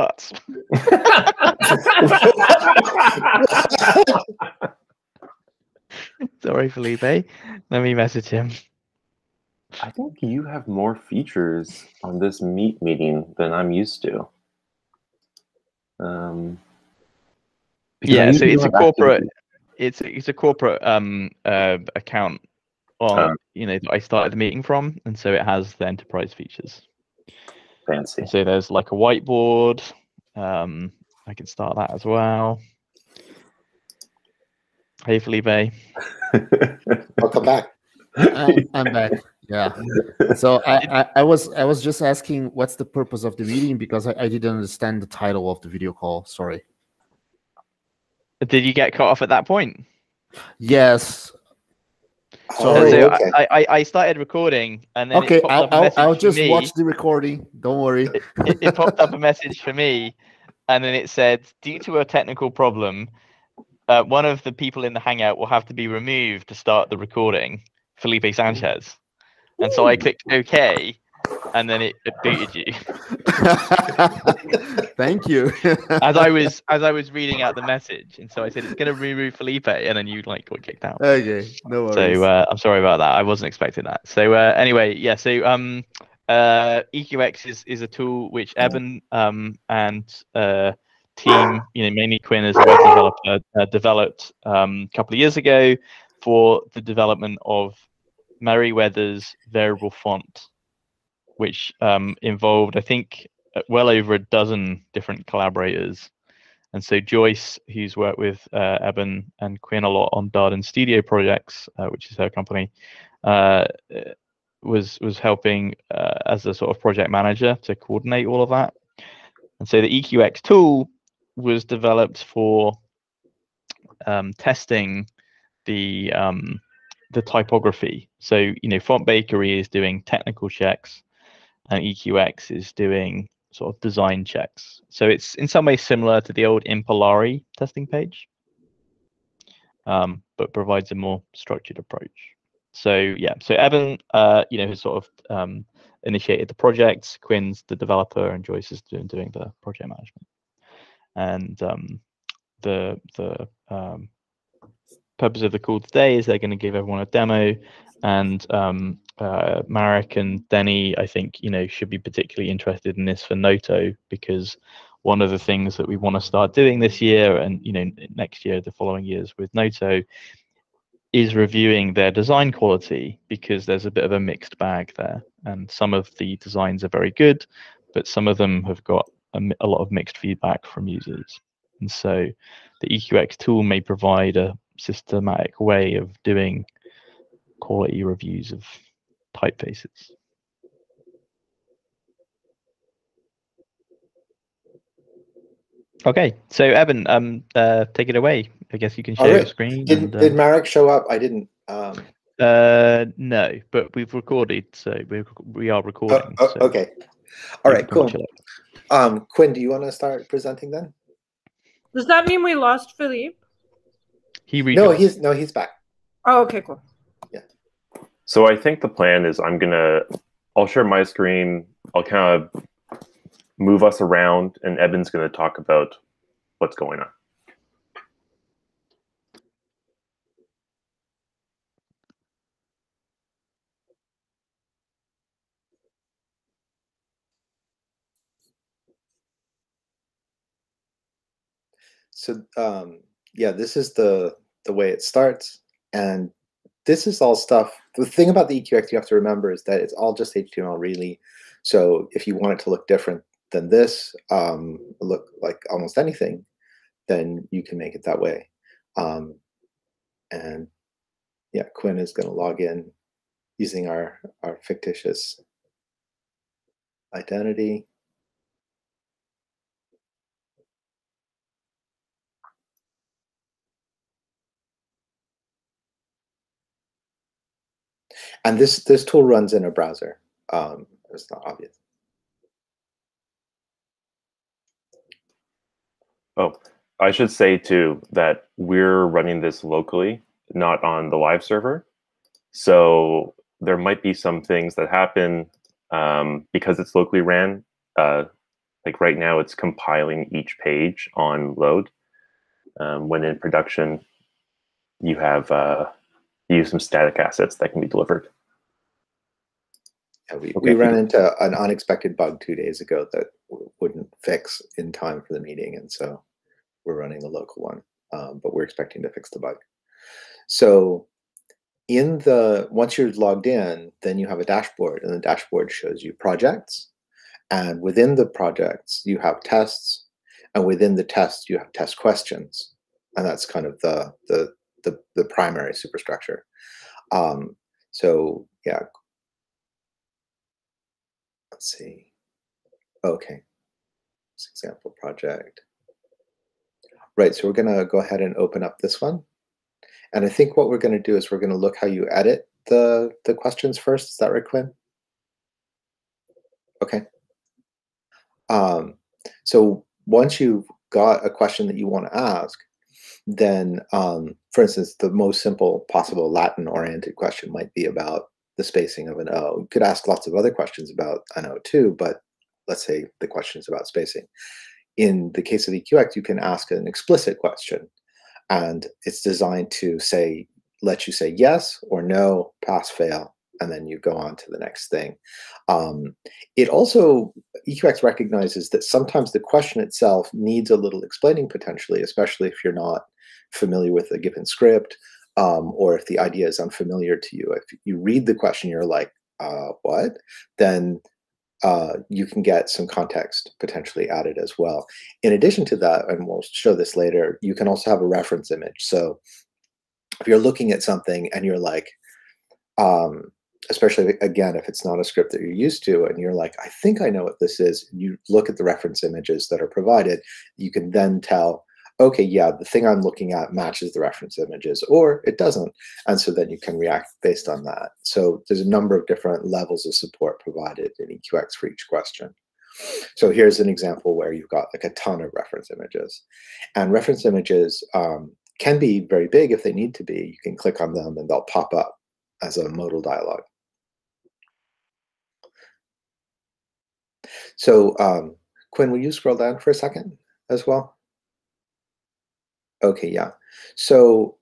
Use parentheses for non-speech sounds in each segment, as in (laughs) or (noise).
starts. (laughs) Sorry, Felipe. Let me message him. I think you have more features on this meet meeting than I'm used to. Um, Yeah, so it's a corporate. It's it's a corporate um uh account on Oh. you know that I started the meeting from, and so it has the enterprise features. Fancy. So there's like a whiteboard. Um, I can start that as well. Hey, Felipe. (laughs) Welcome back. I'm, I'm back. Yeah. So I, I, I was I was just asking what's the purpose of the meeting because I, I didn't understand the title of the video call. Sorry. Did you get cut off at that point? Yes. And so okay. I, I, I started recording, and then okay. it popped I'll, up a I'll, I'll just watch the recording. Don't worry. it, it popped up a message for me, and then it said, due to a technical problem, uh, one of the people in the Hangout will have to be removed to start the recording, Felipe Sanchez. And so I clicked OK, and then it, it booted you. (laughs) Thank you. As I was as I was reading out the message, and so I said it's going to remove Felipe, and then you like got kicked out. okay. No worries. So uh, I'm sorry about that. I wasn't expecting that. So uh, anyway, yeah. So um, uh, EQX is, is a tool which Eben um, and uh, team, you know, mainly Quinn as a web developer, uh, developed um, a couple of years ago for the development of Merriweather's variable font, which um, involved, I think, uh, well over a dozen different collaborators. And so Joyce, who's worked with uh, Eben and Quinn a lot on Darden Studio projects, uh, which is her company, uh, was was helping uh, as a sort of project manager to coordinate all of that. And so the EQX tool was developed for um, testing the um, the typography. So you know, Font Bakery is doing technical checks, and EQX is doing sort of design checks. So it's in some ways similar to the old Impallari testing page, um, but provides a more structured approach. So yeah, so Eben, uh, you know, has sort of um, initiated the project. Quinn's the developer, and Joyce is doing doing the project management. And um, the the um, purpose of the call today is they're going to give everyone a demo, and um, uh, Marek and Denny, I think, you know, should be particularly interested in this for Noto because one of the things that we want to start doing this year and you know next year, the following years with Noto, is reviewing their design quality because there's a bit of a mixed bag there, and some of the designs are very good, but some of them have got a, a lot of mixed feedback from users, and so the EQX tool may provide a systematic way of doing quality reviews of typefaces. Okay, so Eben, um, uh, take it away. I guess you can share your screen. Did, and, uh, did Marek show up? I didn't. Um, uh, no, but we've recorded, so we we are oh, recording. oh, so okay. All you right, can cool. Um, Quinn, do you want to start presenting then? Does that mean we lost Philippe? He No, he's no, he's back. Oh, okay, cool. So I think the plan is I'm gonna I'll share my screen. I'll kind of move us around, and Eben's gonna talk about what's going on. So um, yeah, this is the the way it starts, and this is all stuff. The thing about the EQX you have to remember is that it's all just HTML, really. So if you want it to look different than this, um, look like almost anything, then you can make it that way. Um, and yeah, Quinn is going to log in using our our fictitious identity. And this this tool runs in a browser. Um, it's not obvious. Oh, I should say too that we're running this locally, not on the live server. So there might be some things that happen um, because it's locally ran. Uh, like right now it's compiling each page on load. Um, when in production, you have uh, use some static assets that can be delivered. Yeah, we, Okay. we ran into an unexpected bug two days ago that w- wouldn't fix in time for the meeting, and so we're running a local one. Um, but we're expecting to fix the bug. So, in the once you're logged in, then you have a dashboard, and the dashboard shows you projects, and within the projects you have tests, and within the tests you have test questions, and that's kind of the the the, the primary superstructure. Um, so yeah, let's see. Okay. This example project. Right, so we're gonna go ahead and open up this one. And I think what we're gonna do is we're gonna look how you edit the, the questions first. Is that right, Quinn? Okay. Um, so once you've got a question that you want to ask, then, um, for instance, the most simple possible Latin-oriented question might be about the spacing of an O. You could ask lots of other questions about an O too, but let's say the question is about spacing. In the case of EQX, you can ask an explicit question, and it's designed to say, let you say yes or no, pass, fail, and then you go on to the next thing. Um, it also, EQX recognizes that sometimes the question itself needs a little explaining potentially, especially if you're not familiar with a given script um, or if the idea is unfamiliar to you. If you read the question, you're like, uh, what? Then uh, you can get some context potentially added as well. In addition to that, and we'll show this later, you can also have a reference image. So if you're looking at something and you're like, um, especially again, if it's not a script that you're used to, and you're like, I think I know what this is, you look at the reference images that are provided, you can then tell, okay, yeah, the thing I'm looking at matches the reference images, or it doesn't. And so then you can react based on that. So there's a number of different levels of support provided in EQX for each question. So here's an example where you've got like a ton of reference images. And reference images um, can be very big if they need to be. You can click on them and they'll pop up as a modal dialog. So um, Quinn, will you scroll down for a second as well? Okay, yeah. So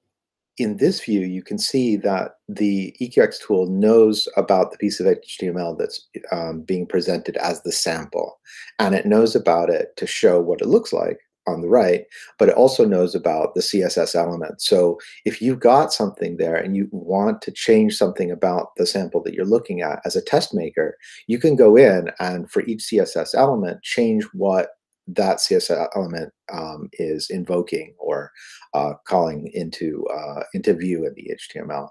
in this view, you can see that the EQX tool knows about the piece of HTML that's um, being presented as the sample. And it knows about it to show what it looks like on the right, but it also knows about the CSS element. So if you've got something there and you want to change something about the sample that you're looking at as a test maker, you can go in and for each CSS element, change what that CSS element um, is invoking or uh, calling into uh, into view in the HTML.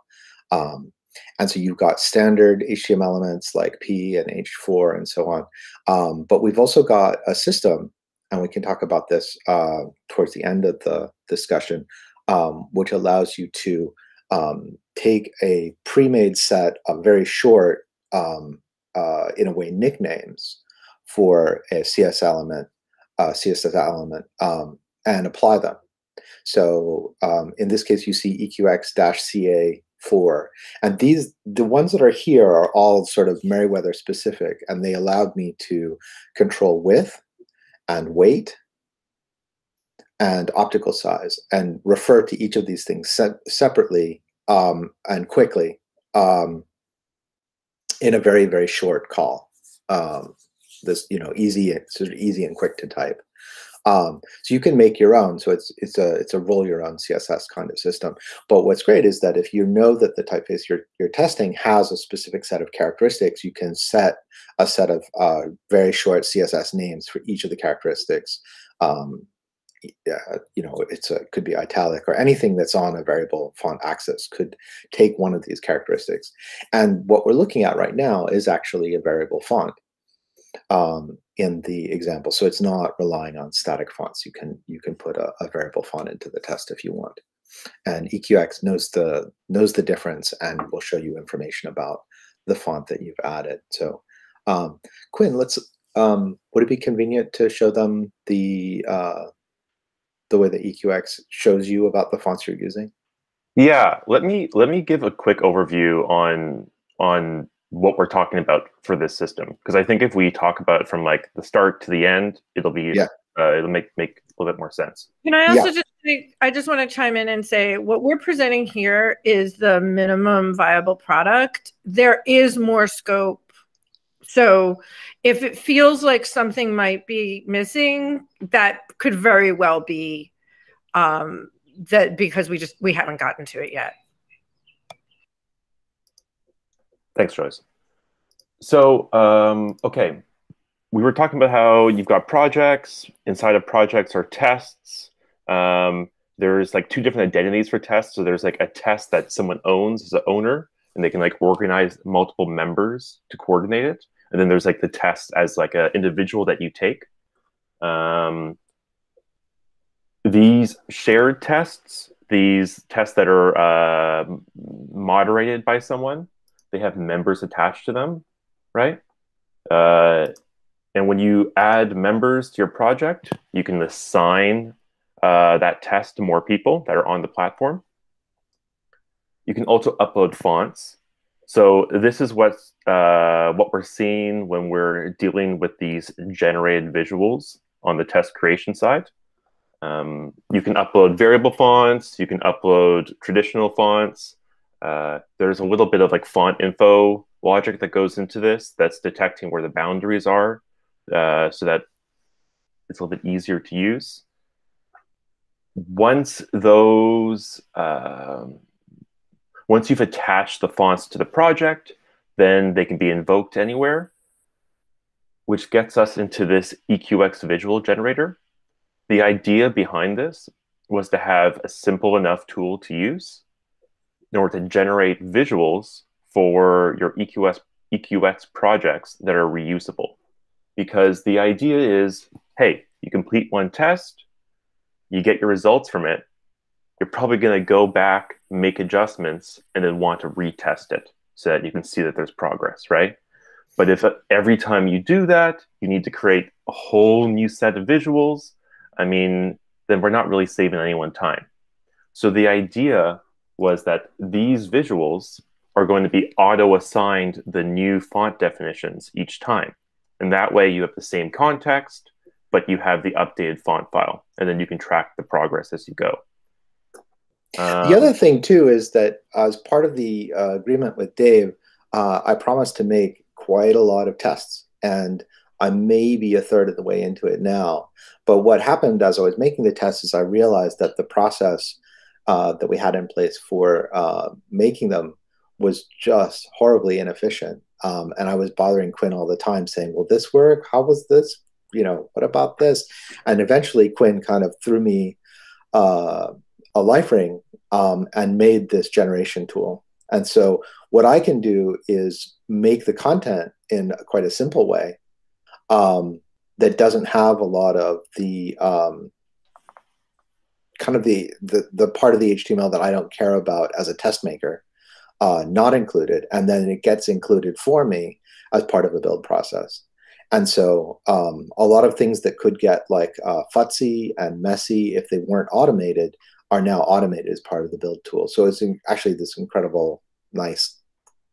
Um, and so you've got standard HTML elements like P and H4 and so on. Um, but we've also got a system, and we can talk about this uh, towards the end of the discussion, um, which allows you to um, take a pre-made set of very short, um, uh, in a way, nicknames for a CS element uh, CSS element um, and apply them. So um, in this case, you see EQX-CA4. And these, the ones that are here are all sort of Merriweather specific, and they allowed me to control width and weight and optical size and refer to each of these things se separately um, and quickly um, in a very, very short call. Um, this you know easy sort of easy and quick to type. Um, so you can make your own. So it's it's a it's a roll your own css kind of system. But what's great is that if you know that the typeface you're, you're testing has a specific set of characteristics you can set a set of uh, very short css names for each of the characteristics. Um, yeah, you know, it's a could be italic or anything that's on a variable font axis could take one of these characteristics. And what we're looking at right now is actually a variable font um, in the example. So it's not relying on static fonts. You can you can put a, a, variable font into the test if you want. And EQX knows the knows the difference and will show you information about the font that you've added. So um, Quinn, let's um, would it be convenient to show them the uh, the way that EQX shows you about the fonts you're using? Yeah, let me let me give a quick overview on on what we're talking about for this system. Because I think if we talk about it from like the start to the end, it'll be Yeah. uh, it'll make make a little bit more sense. Can I also Yeah. just say, I just want to chime in and say what we're presenting here is the minimum viable product. There is more scope. So if it feels like something might be missing, that could very well be um, that because we just we haven't gotten to it yet. Thanks, Joyce. So, um, okay, we were talking about how you've got projects. Inside of projects are tests. Um, there's like two different identities for tests. So there's like a test that someone owns as an owner, and they can like organize multiple members to coordinate it. And then there's like the test as like an individual that you take. Um, these shared tests, these tests that are uh, moderated by someone, they have members attached to them, right? Uh, and when you add members to your project, you can assign uh, that test to more people that are on the platform. You can also upload fonts. So this is what uh, what we're seeing when we're dealing with these generated visuals on the test creation side. Um, you can upload variable fonts. You can upload traditional fonts. Uh, there's a little bit of like font info logic that goes into this that's detecting where the boundaries are uh, so that it's a little bit easier to use. Once those, um, once you've attached the fonts to the project, then they can be invoked anywhere, which gets us into this EQX visual generator. The idea behind this was to have a simple enough tool to use in order to generate visuals for your EQS, EQX projects that are reusable. Because the idea is, hey, you complete one test, you get your results from it, you're probably going to go back, make adjustments, and then want to retest it so that you can see that there's progress, right? But if every time you do that, you need to create a whole new set of visuals, I mean, then we're not really saving anyone time. So the idea was that these visuals are going to be auto assigned the new font definitions each time. And that way you have the same context, but you have the updated font file, and then you can track the progress as you go. Um, the other thing too is that as part of the uh, agreement with Dave, uh, I promised to make quite a lot of tests, and I'm maybe a third of the way into it now. But what happened as I was making the tests is I realized that the process uh, that we had in place for uh, making them was just horribly inefficient. Um, and I was bothering Quinn all the time, saying, "Will this work? How was this? You know, what about this?" And eventually, Quinn kind of threw me uh, a life ring um, and made this generation tool. And so, what I can do is make the content in quite a simple way um, that doesn't have a lot of the um, kind of the, the the part of the HTML that I don't care about as a test maker, uh, not included, and then it gets included for me as part of a build process. And so um, a lot of things that could get like uh, futzy and messy if they weren't automated are now automated as part of the build tool. So it's in, actually this incredible, nice,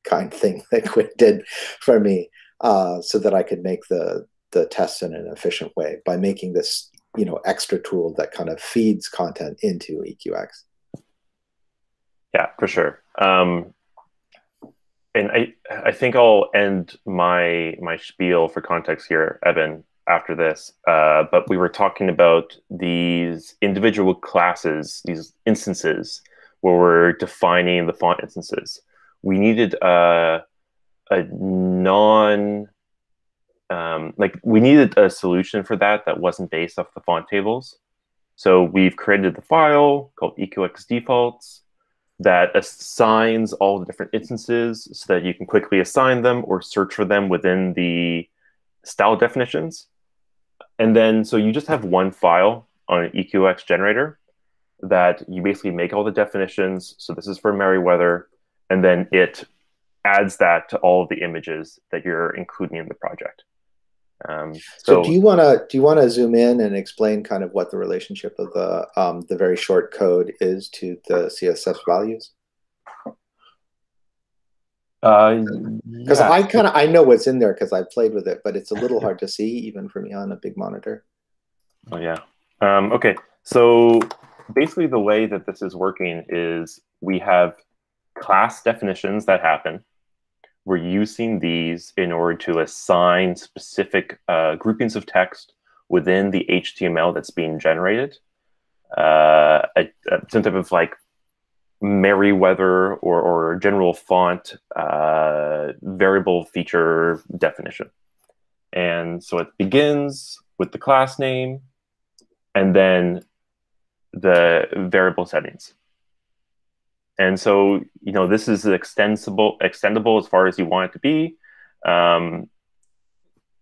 kind thing (laughs) that Quinn did for me, uh, so that I could make the the tests in an efficient way by making this you know extra tool that kind of feeds content into EQX. Yeah, for sure. Um, and I I think I'll end my my spiel for context here, Eben, after this. Uh, but we were talking about these individual classes, these instances, where we're defining the font instances. We needed a a non um, like we needed a solution for that that wasn't based off the font tables. So we've created the file called EQX defaults that assigns all the different instances so that you can quickly assign them or search for them within the style definitions. And then, so you just have one file on an EQX generator that you basically make all the definitions. So this is for Merriweather, and then it adds that to all of the images that you're including in the project. Um, so, so, do you want to do you want to zoom in and explain kind of what the relationship of the um, the very short code is to the CSS values? Uh, Because yeah. I kind of I know what's in there because I've played with it, but it's a little hard to see even for me on a big monitor. Oh yeah. Um, okay. So basically, the way that this is working is we have class definitions that happen. We're using these in order to assign specific uh, groupings of text within the HTML that's being generated. Uh, a, a- some type of like Merriweather or, or general font uh, variable feature definition. And so it begins with the class name and then the variable settings. And so, you know, this is extensible, extendable as far as you want it to be. Um,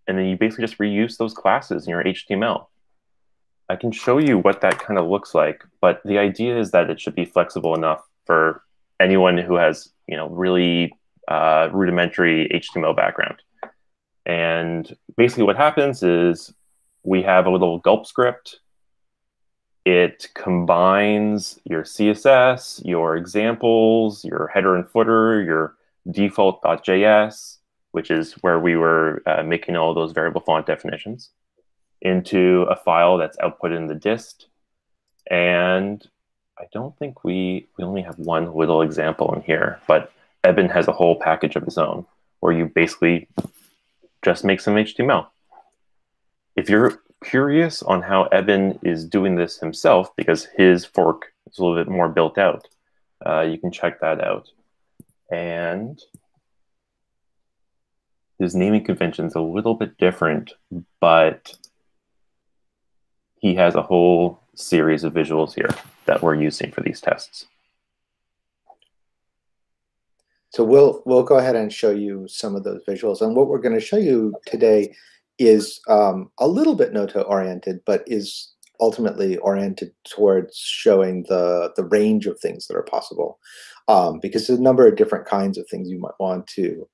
and then you basically just reuse those classes in your HTML. I can show you what that kind of looks like, but the idea is that it should be flexible enough for anyone who has, you know, really uh, rudimentary HTML background. And basically, what happens is we have a little gulp script. It combines your CSS, your examples, your header and footer, your default.js, which is where we were uh, making all those variable font definitions, into a file that's output in the dist. And I don't think we, we only have one little example in here, but Eben has a whole package of his own where you basically just make some HTML. If you're curious on how Eben is doing this himself, because his fork is a little bit more built out, uh, you can check that out. And his naming convention is a little bit different, but he has a whole series of visuals here that we're using for these tests. So we'll we'll go ahead and show you some of those visuals. And what we're going to show you today is um, a little bit Noto oriented, but is ultimately oriented towards showing the the range of things that are possible. Um, because there's a number of different kinds of things you might want to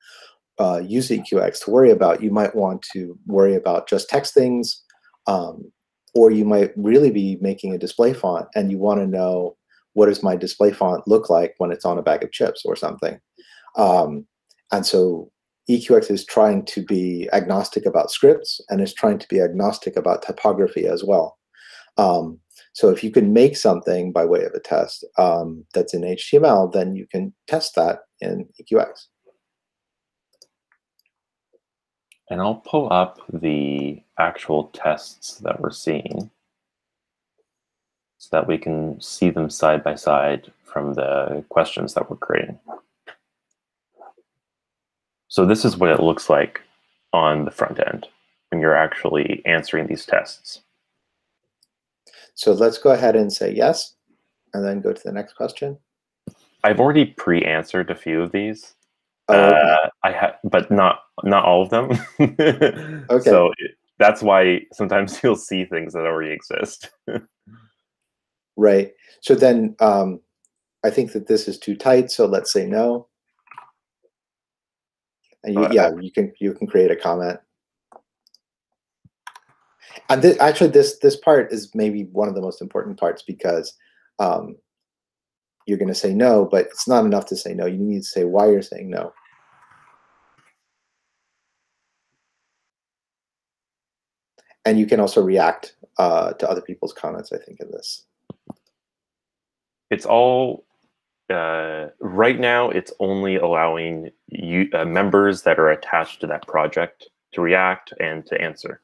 uh, use EQX to worry about. You might want to worry about just text things, um, or you might really be making a display font and you want to know what does my display font look like when it's on a bag of chips or something. Um, and so EQX is trying to be agnostic about scripts and is trying to be agnostic about typography as well. Um, so if you can make something by way of a test um, that's in HTML, then you can test that in EQX. And I'll pull up the actual tests that we're seeing so that we can see them side by side from the questions that we're creating. So this is what it looks like on the front end when you're actually answering these tests. So let's go ahead and say yes, and then go to the next question. I've already pre-answered a few of these. Oh, okay. Uh, I have, but not not all of them. (laughs) okay. So it, that's why sometimes (laughs) you'll see things that already exist. right. So then um, I think that this is too tight. So let's say no. And you, uh, yeah, you can you can create a comment. And th actually, this this part is maybe one of the most important parts because um, you're going to say no, but it's not enough to say no. You need to say why you're saying no. And you can also react uh, to other people's comments, I think, in this. It's all, uh, right now, it's only allowing you, uh, members that are attached to that project to react and to answer.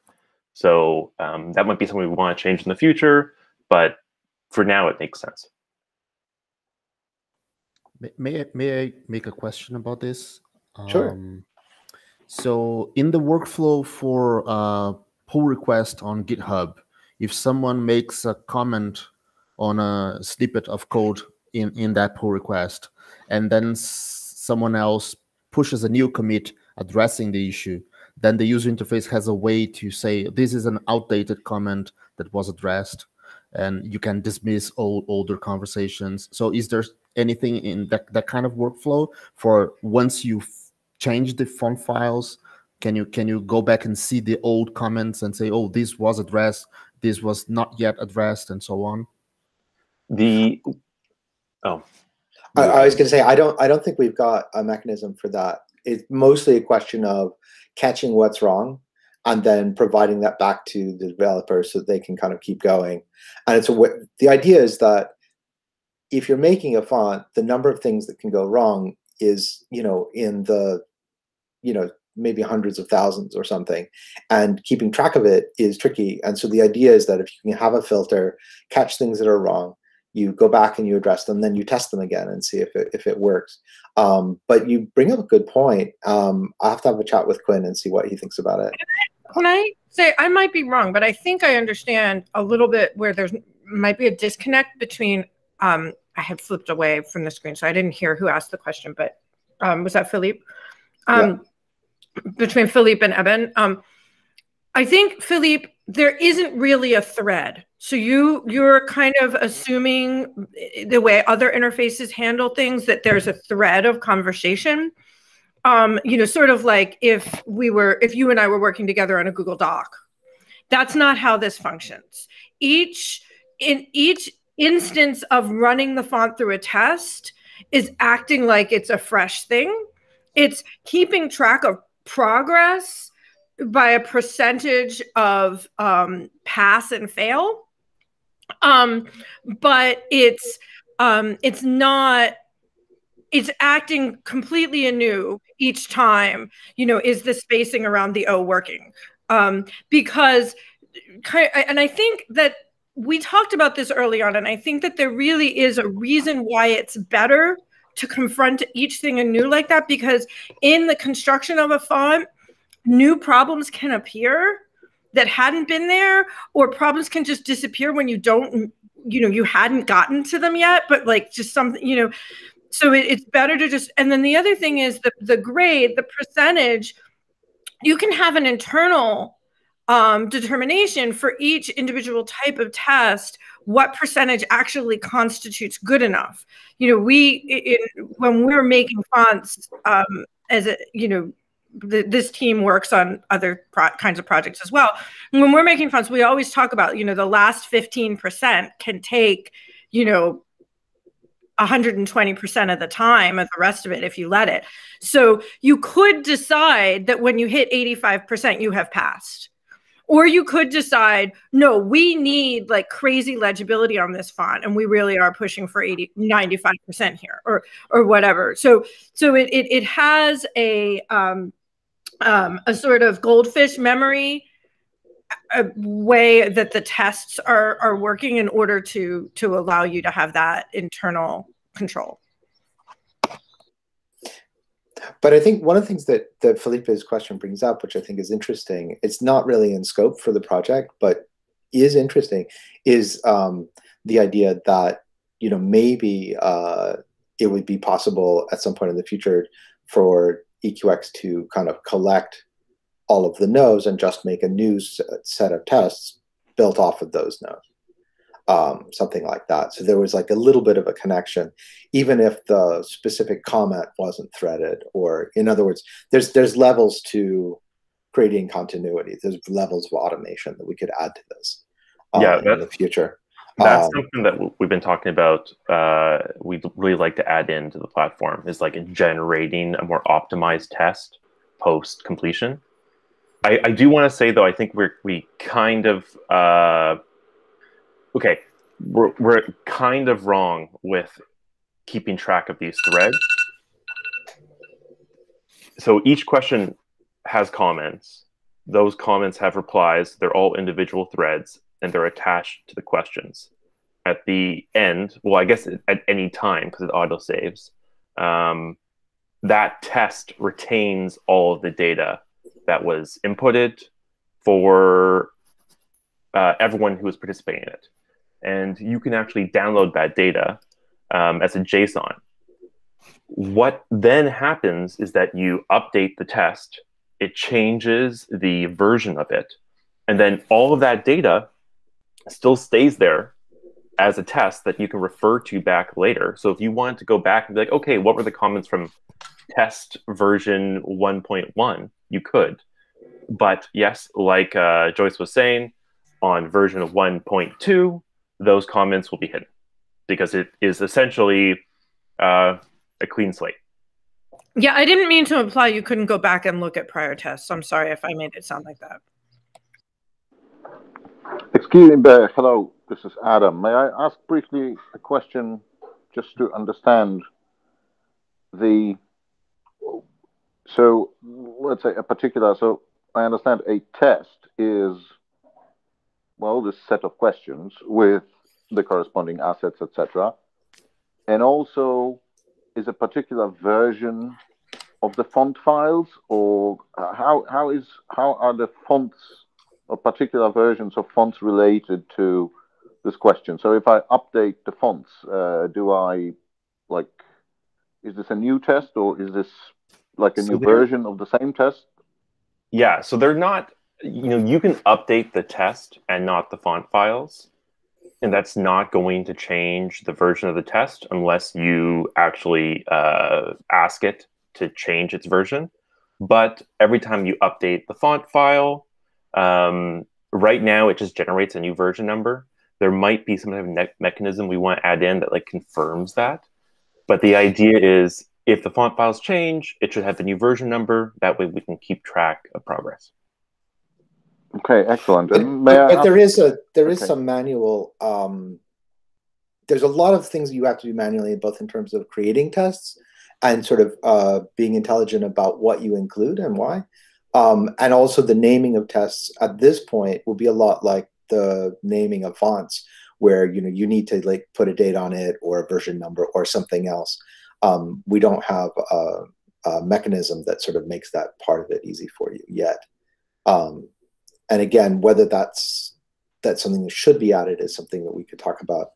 So um, that might be something we want to change in the future, but for now, it makes sense. May I, may I make a question about this? Sure. Um, so in the workflow for uh, pull request on GitHub, if someone makes a comment on a snippet of code in, in that pull request, and then someone else pushes a new commit addressing the issue, then the user interface has a way to say, this is an outdated comment that was addressed, and you can dismiss old older conversations. So is there anything in that, that kind of workflow for once you change the font files, can you can you go back and see the old comments and say, oh, this was addressed, this was not yet addressed, and so on? The oh, I, I was going to say I don't I don't think we've got a mechanism for that. It's mostly a question of catching what's wrong and then providing that back to the developers so that they can kind of keep going. And it's a the idea is that if you're making a font, the number of things that can go wrong is you know in the you know maybe hundreds of thousands or something and keeping track of it is tricky and so the idea is that if you can have a filter catch things that are wrong you go back and you address them then you test them again and see if it, if it works um, but you bring up a good point um, i have to have a chat with quinn and see what he thinks about it can i say i might be wrong but i think i understand a little bit where there's might be a disconnect between um, i had flipped away from the screen so i didn't hear who asked the question but um, was that philippe um, yeah between Philippe and Eben. Um, I think Philippe, there isn't really a thread. So you you're kind of assuming the way other interfaces handle things that there's a thread of conversation. Um, you know, sort of like if we were if you and I were working together on a Google Doc. That's not how this functions. Each in each instance of running the font through a test is acting like it's a fresh thing. It's keeping track of progress by a percentage of um, pass and fail. Um, but it's um, it's not it's acting completely anew each time. You know, is the spacing around the O working? Um, because and I think that we talked about this early on, and I think that there really is a reason why it's better to confront each thing anew like that because in the construction of a font, new problems can appear that hadn't been there, or problems can just disappear when you don't, you know, you hadn't gotten to them yet, but like just something, you know. So it, it's better to just, and then the other thing is the, the grade, the percentage, you can have an internal um, determination for each individual type of test what percentage actually constitutes good enough you know we it, when we're making fonts um, as a you know this team works on other pro- kinds of projects as well. When we're making fonts we always talk about you know the last 15% can take you know 120% of the time of the rest of it if you let it. So you could decide that when you hit 85% you have passed. Or you could decide, no, we need like crazy legibility on this font and we really are pushing for 80 95% here or or whatever. So so it it, it has a um, um, a sort of goldfish memory a way that the tests are are working in order to to allow you to have that internal control. But I think one of the things that, that Felipe's question brings up, which I think is interesting, it's not really in scope for the project, but is interesting, is um, the idea that you know maybe uh, it would be possible at some point in the future for EQX to kind of collect all of the nodes and just make a new set of tests built off of those nodes um, something like that. So there was like a little bit of a connection, even if the specific comment wasn't threaded. Or in other words, there's there's levels to creating continuity. There's levels of automation that we could add to this. Um, yeah, in the future. That's um, something that we've been talking about. Uh, we'd really like to add into the platform is like generating a more optimized test post completion. I, I do want to say though, I think we're we kind of uh, okay, we're, we're kind of wrong with keeping track of these threads. So each question has comments. Those comments have replies. They're all individual threads and they're attached to the questions. At the end, well, I guess at any time because it auto saves, um, that test retains all of the data that was inputted for uh, everyone who was participating in it and you can actually download that data um, as a JSON. What then happens is that you update the test, it changes the version of it, and then all of that data still stays there as a test that you can refer to back later. So if you wanted to go back and be like, okay, what were the comments from test version 1.1? You could. But yes, like uh, Joyce was saying, on version of 1.2, those comments will be hidden because it is essentially uh, a clean slate. Yeah, I didn't mean to imply you couldn't go back and look at prior tests. I'm sorry if I made it sound like that. Excuse me. Hello, this is Adam. May I ask briefly a question just to understand the. So, let's say a particular. So, I understand a test is, well, this set of questions with the corresponding assets, etc. And also is a particular version of the font files, or how how is how are the fonts or particular versions of fonts related to this question? So if I update the fonts, uh, do I like is this a new test or is this like a so new version of the same test? Yeah, so they're not. You know, you can update the test and not the font files and that's not going to change the version of the test unless you actually uh, ask it to change its version. But every time you update the font file, um, right now it just generates a new version number. There might be some kind of mechanism we want to add in that like confirms that. But the idea is if the font files change, it should have the new version number. That way we can keep track of progress. Okay, excellent. But, but, but there is a there is okay. some manual. Um, there's a lot of things you have to do manually, both in terms of creating tests and sort of uh, being intelligent about what you include and why. Um, and also the naming of tests at this point will be a lot like the naming of fonts, where you know you need to like put a date on it or a version number or something else. Um, we don't have a, a, mechanism that sort of makes that part of it easy for you yet. Um, and again, whether that's that's something that should be added is something that we could talk about.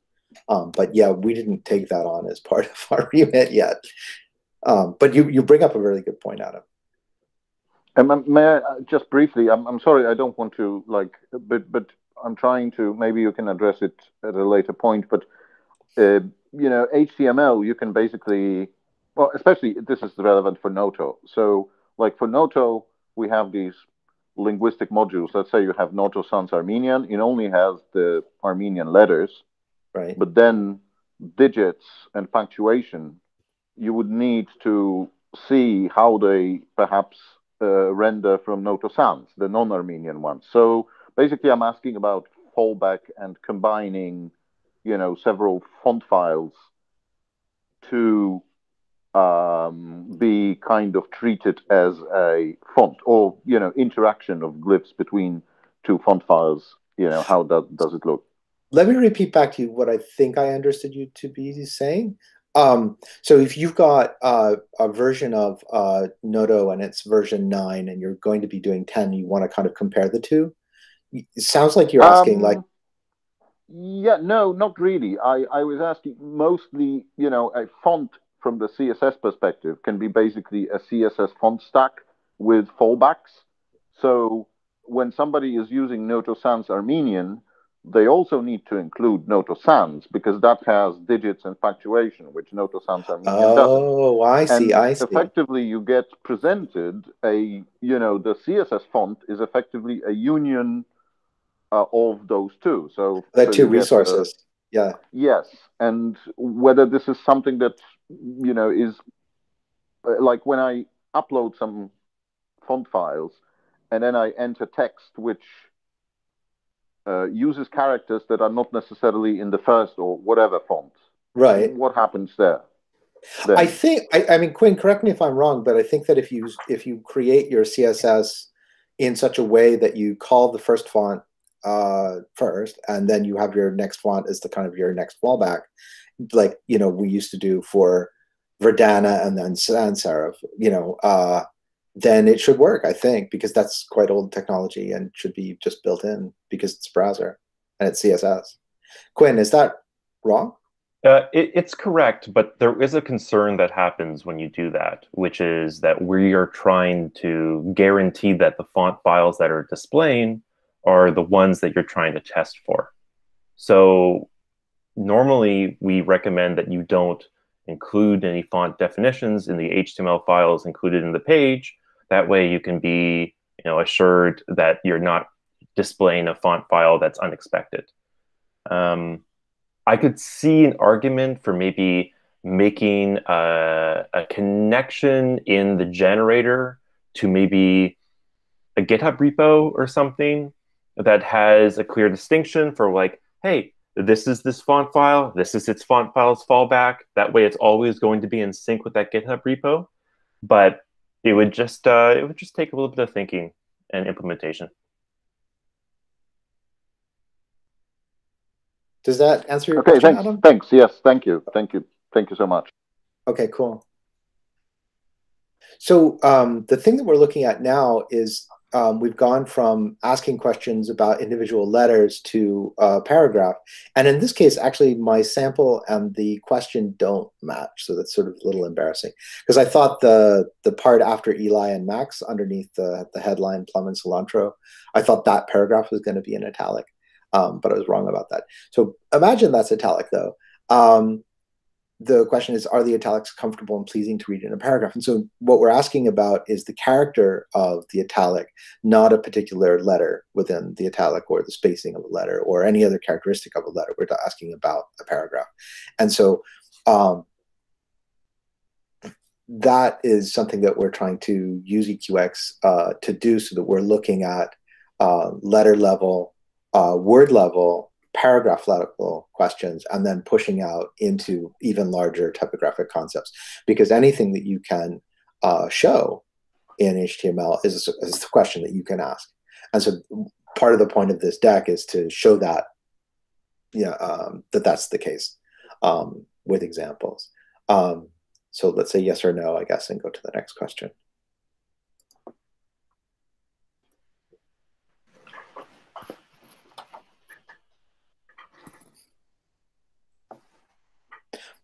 Um, but yeah, we didn't take that on as part of our (laughs) remit yet. Um, but you you bring up a really good point, Adam. Um, may I uh, just briefly? I'm I'm sorry, I don't want to like, but but I'm trying to. Maybe you can address it at a later point. But uh, you know, HTML, you can basically, well, especially this is relevant for Noto. So like for Noto, we have these linguistic modules, let's say you have Noto Sans Armenian, it only has the Armenian letters, right? But then digits and punctuation, you would need to see how they perhaps render from Noto Sans, the non-Armenian ones. So basically, I'm asking about fallback and combining, you know, several font files to um, be kind of treated as a font or you know interaction of glyphs between two font files you know how does, does it look let me repeat back to you what i think i understood you to be saying um, so if you've got uh, a version of uh, noto and it's version 9 and you're going to be doing 10 you want to kind of compare the two it sounds like you're asking um, like yeah no not really i i was asking mostly you know a font from the CSS perspective can be basically a CSS font stack with fallbacks. So when somebody is using Noto Sans Armenian, they also need to include Noto Sans because that has digits and punctuation, which Noto Sans Armenian oh, doesn't. I see, and I see. Effectively, you get presented a, you know, the CSS font is effectively a union uh, of those two. So the so two resources. yeah. Yes, and whether this is something that you know, is uh, like when I upload some font files and then I enter text which uh, uses characters that are not necessarily in the first or whatever font. Right. What happens there? Then? I think I, I mean Quinn, correct me if I'm wrong, but I think that if you if you create your CSS in such a way that you call the first font uh, first, and then you have your next font as the kind of your next fallback, like you know we used to do for Verdana and then sans serif, you know, uh, then it should work, I think, because that's quite old technology and should be just built in because it's browser and it's CSS. Quinn, is that wrong? Uh, it, it's correct, but there is a concern that happens when you do that, which is that we are trying to guarantee that the font files that are displaying are the ones that you're trying to test for. So normally we recommend that you don't include any font definitions in the HTML files included in the page. That way you can be you know, assured that you're not displaying a font file that's unexpected. Um, I could see an argument for maybe making a, a connection in the generator to maybe a GitHub repo or something that has a clear distinction for like, hey, this is this font file, this is its font file's fallback. That way, it's always going to be in sync with that GitHub repo. But it would just uh, it would just take a little bit of thinking and implementation. Does that answer your Okay, question, thanks. Adam? Thanks. Yes, thank you. Thank you. Thank you so much. Okay, cool. So um, the thing that we're looking at now is um, we've gone from asking questions about individual letters to a paragraph. And in this case, actually, my sample and the question don't match. So that's sort of a little embarrassing because I thought the the part after Eli and Max underneath the, the headline Plum and Cilantro, I thought that paragraph was going to be in italic, um, but I was wrong about that. So imagine that's italic though. Um, the question is are the italics comfortable and pleasing to read in a paragraph? And so what we're asking about is the character of the italic not a particular letter within the italic or the spacing of a letter or any other characteristic of a letter. We're asking about a paragraph. And so um, that is something that we're trying to use eqx uh, to do so that we're looking at uh, letter level uh, word level paragraph level questions and then pushing out into even larger typographic concepts. Because anything that you can uh, show in html is, is the question that you can ask. And so part of the point of this deck is to show that yeah um, that that's the case um, with examples. Um, so let's say yes or no i guess and go to the next question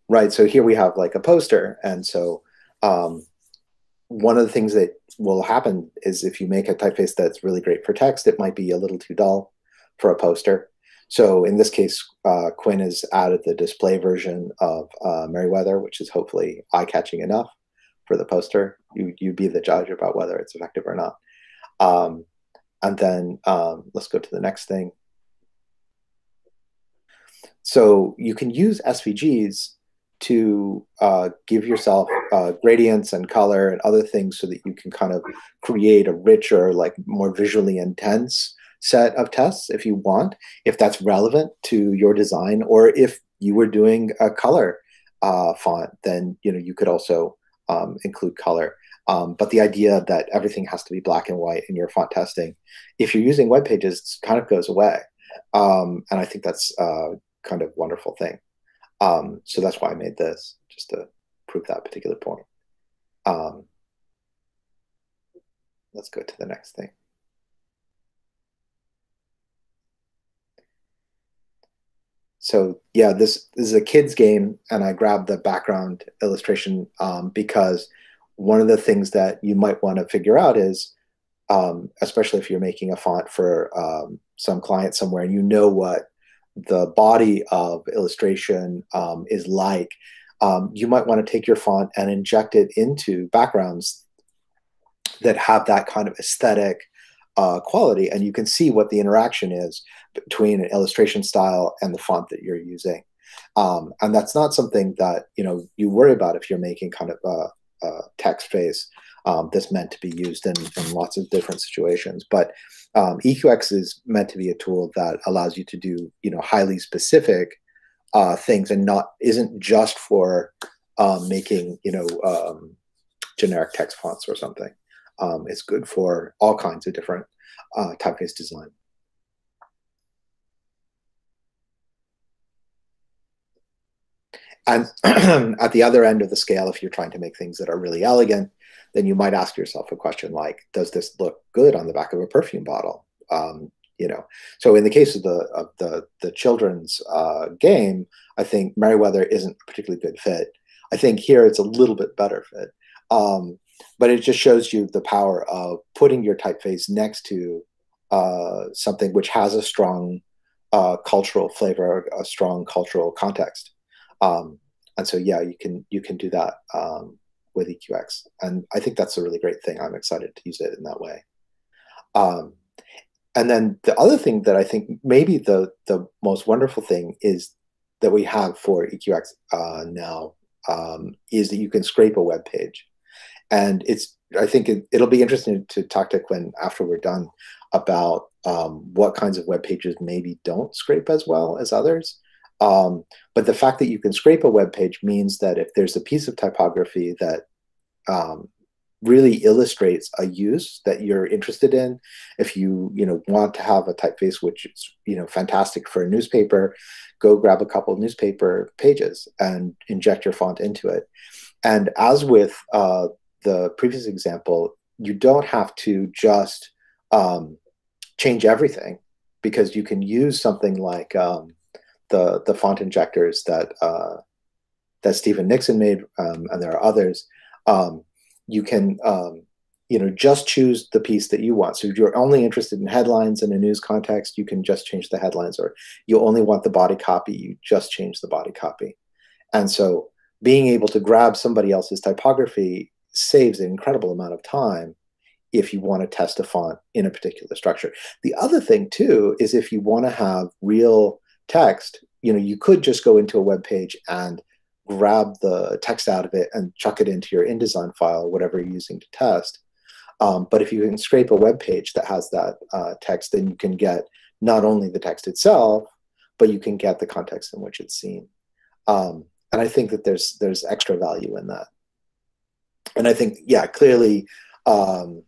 right so here we have like a poster and so um, one of the things that will happen is if you make a typeface that's really great for text it might be a little too dull for a poster. So in this case uh, quinn has added the display version of uh, merriweather which is hopefully eye-catching enough for the poster. You, you be the judge about whether it's effective or not. Um, and then um, let's go to the next thing. So you can use svgs to uh, give yourself uh, gradients and color and other things so that you can kind of create a richer, like more visually intense set of tests if you want, if that's relevant to your design, or if you were doing a color uh, font, then you know you could also um, include color. Um, but the idea that everything has to be black and white in your font testing, if you're using web pages, kind of goes away. Um, and I think that's a kind of wonderful thing. Um, so that's why I made this, just to prove that particular point. Um, let's go to the next thing. So yeah, this, this is a kid's game, and I grabbed the background illustration um, because one of the things that you might want to figure out is, um, especially if you're making a font for um, some client somewhere, and you know what the body of illustration um, is like, um, you might want to take your font and inject it into backgrounds that have that kind of aesthetic uh, quality, and you can see what the interaction is between an illustration style and the font that you're using. Um, and that's not something that you know you worry about if you're making kind of a, a text face um, that's meant to be used in, in lots of different situations. But um, EQX is meant to be a tool that allows you to do you know highly specific uh, things and not isn't just for um, making you know um, generic text fonts or something. Um, it's good for all kinds of different uh, typeface design. And (clears throat) at the other end of the scale, if you're trying to make things that are really elegant, then you might ask yourself a question like, does this look good on the back of a perfume bottle? Um, you know, so in the case of the of the the children's uh, game, I think Merriweather isn't a particularly good fit. I think here it's a little bit better fit, um, but it just shows you the power of putting your typeface next to uh, something which has a strong uh, cultural flavor, a strong cultural context. Um, and so, yeah, you can you can do that um, with EQX. And I think that's a really great thing. I'm excited to use it in that way. Um, and then the other thing that I think maybe the, the most wonderful thing is that we have for EQX uh, now um, is that you can scrape a web page, and it's I think it, will be interesting to talk to Quinn after we're done about um, what kinds of web pages maybe don't scrape as well as others. Um, but the fact that you can scrape a web page means that if there's a piece of typography that um, really illustrates a use that you're interested in, if you you know want to have a typeface which is you know fantastic for a newspaper, go grab a couple newspaper pages and inject your font into it. And as with uh, the previous example, you don't have to just um, change everything because you can use something like um, the the font injectors that uh, that Stephen Nixon made, um, and there are others. Um, you can um, you know just choose the piece that you want. So if you're only interested in headlines in a news context, you can just change the headlines, or you only want the body copy, you just change the body copy. And so being able to grab somebody else's typography saves an incredible amount of time if you want to test a font in a particular structure. The other thing too is if you want to have real text, you know, you could just go into a web page and grab the text out of it and chuck it into your InDesign file, whatever you're using to test. Um, but if you can scrape a web page that has that uh, text, then you can get not only the text itself, but you can get the context in which it's seen. Um, and I think that there's there's extra value in that. And I think, yeah, clearly, um,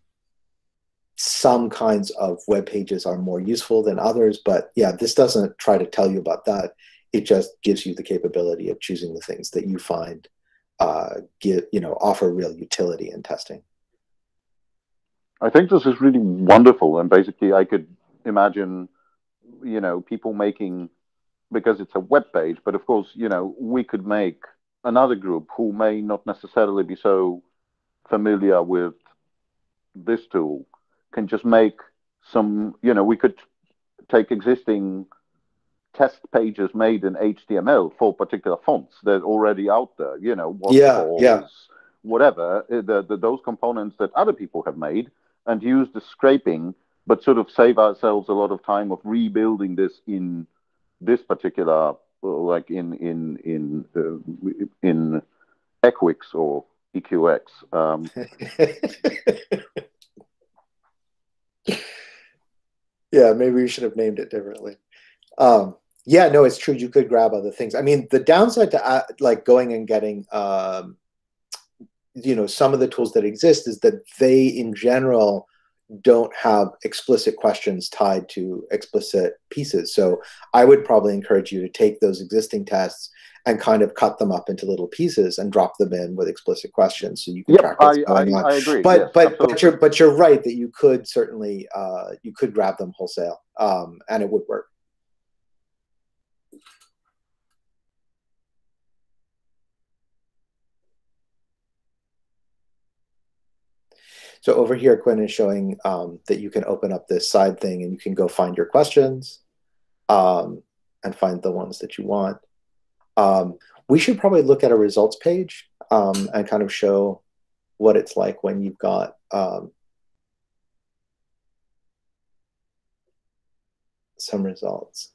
some kinds of web pages are more useful than others. But yeah, this doesn't try to tell you about that. It just gives you the capability of choosing the things that you find uh, give you know offer real utility in testing. I think this is really wonderful, and basically, I could imagine, you know, people making because it's a web page, but of course, you know, we could make another group who may not necessarily be so familiar with this tool can just make some, you know, we could take existing test pages made in HTML for particular fonts that are already out there, you know, yeah, yeah. whatever, uh, the, the, those components that other people have made, and use the scraping, but sort of save ourselves a lot of time of rebuilding this in this particular, like in in in uh, in Equix or EQX. Um, (laughs) yeah, maybe we should have named it differently. Um, yeah, no, it's true. You could grab other things. I mean, the downside to uh, like going and getting, um, you know, some of the tools that exist is that they, in general, don't have explicit questions tied to explicit pieces. So I would probably encourage you to take those existing tests and kind of cut them up into little pieces and drop them in with explicit questions so you can yep, track what's I, going I, on. I agree. But yes, but but you're but you're right that you could certainly uh, you could grab them wholesale um, and it would work. So over here, Quinn is showing um, that you can open up this side thing and you can go find your questions um, and find the ones that you want. Um, we should probably look at a results page um, and kind of show what it's like when you've got um, some results.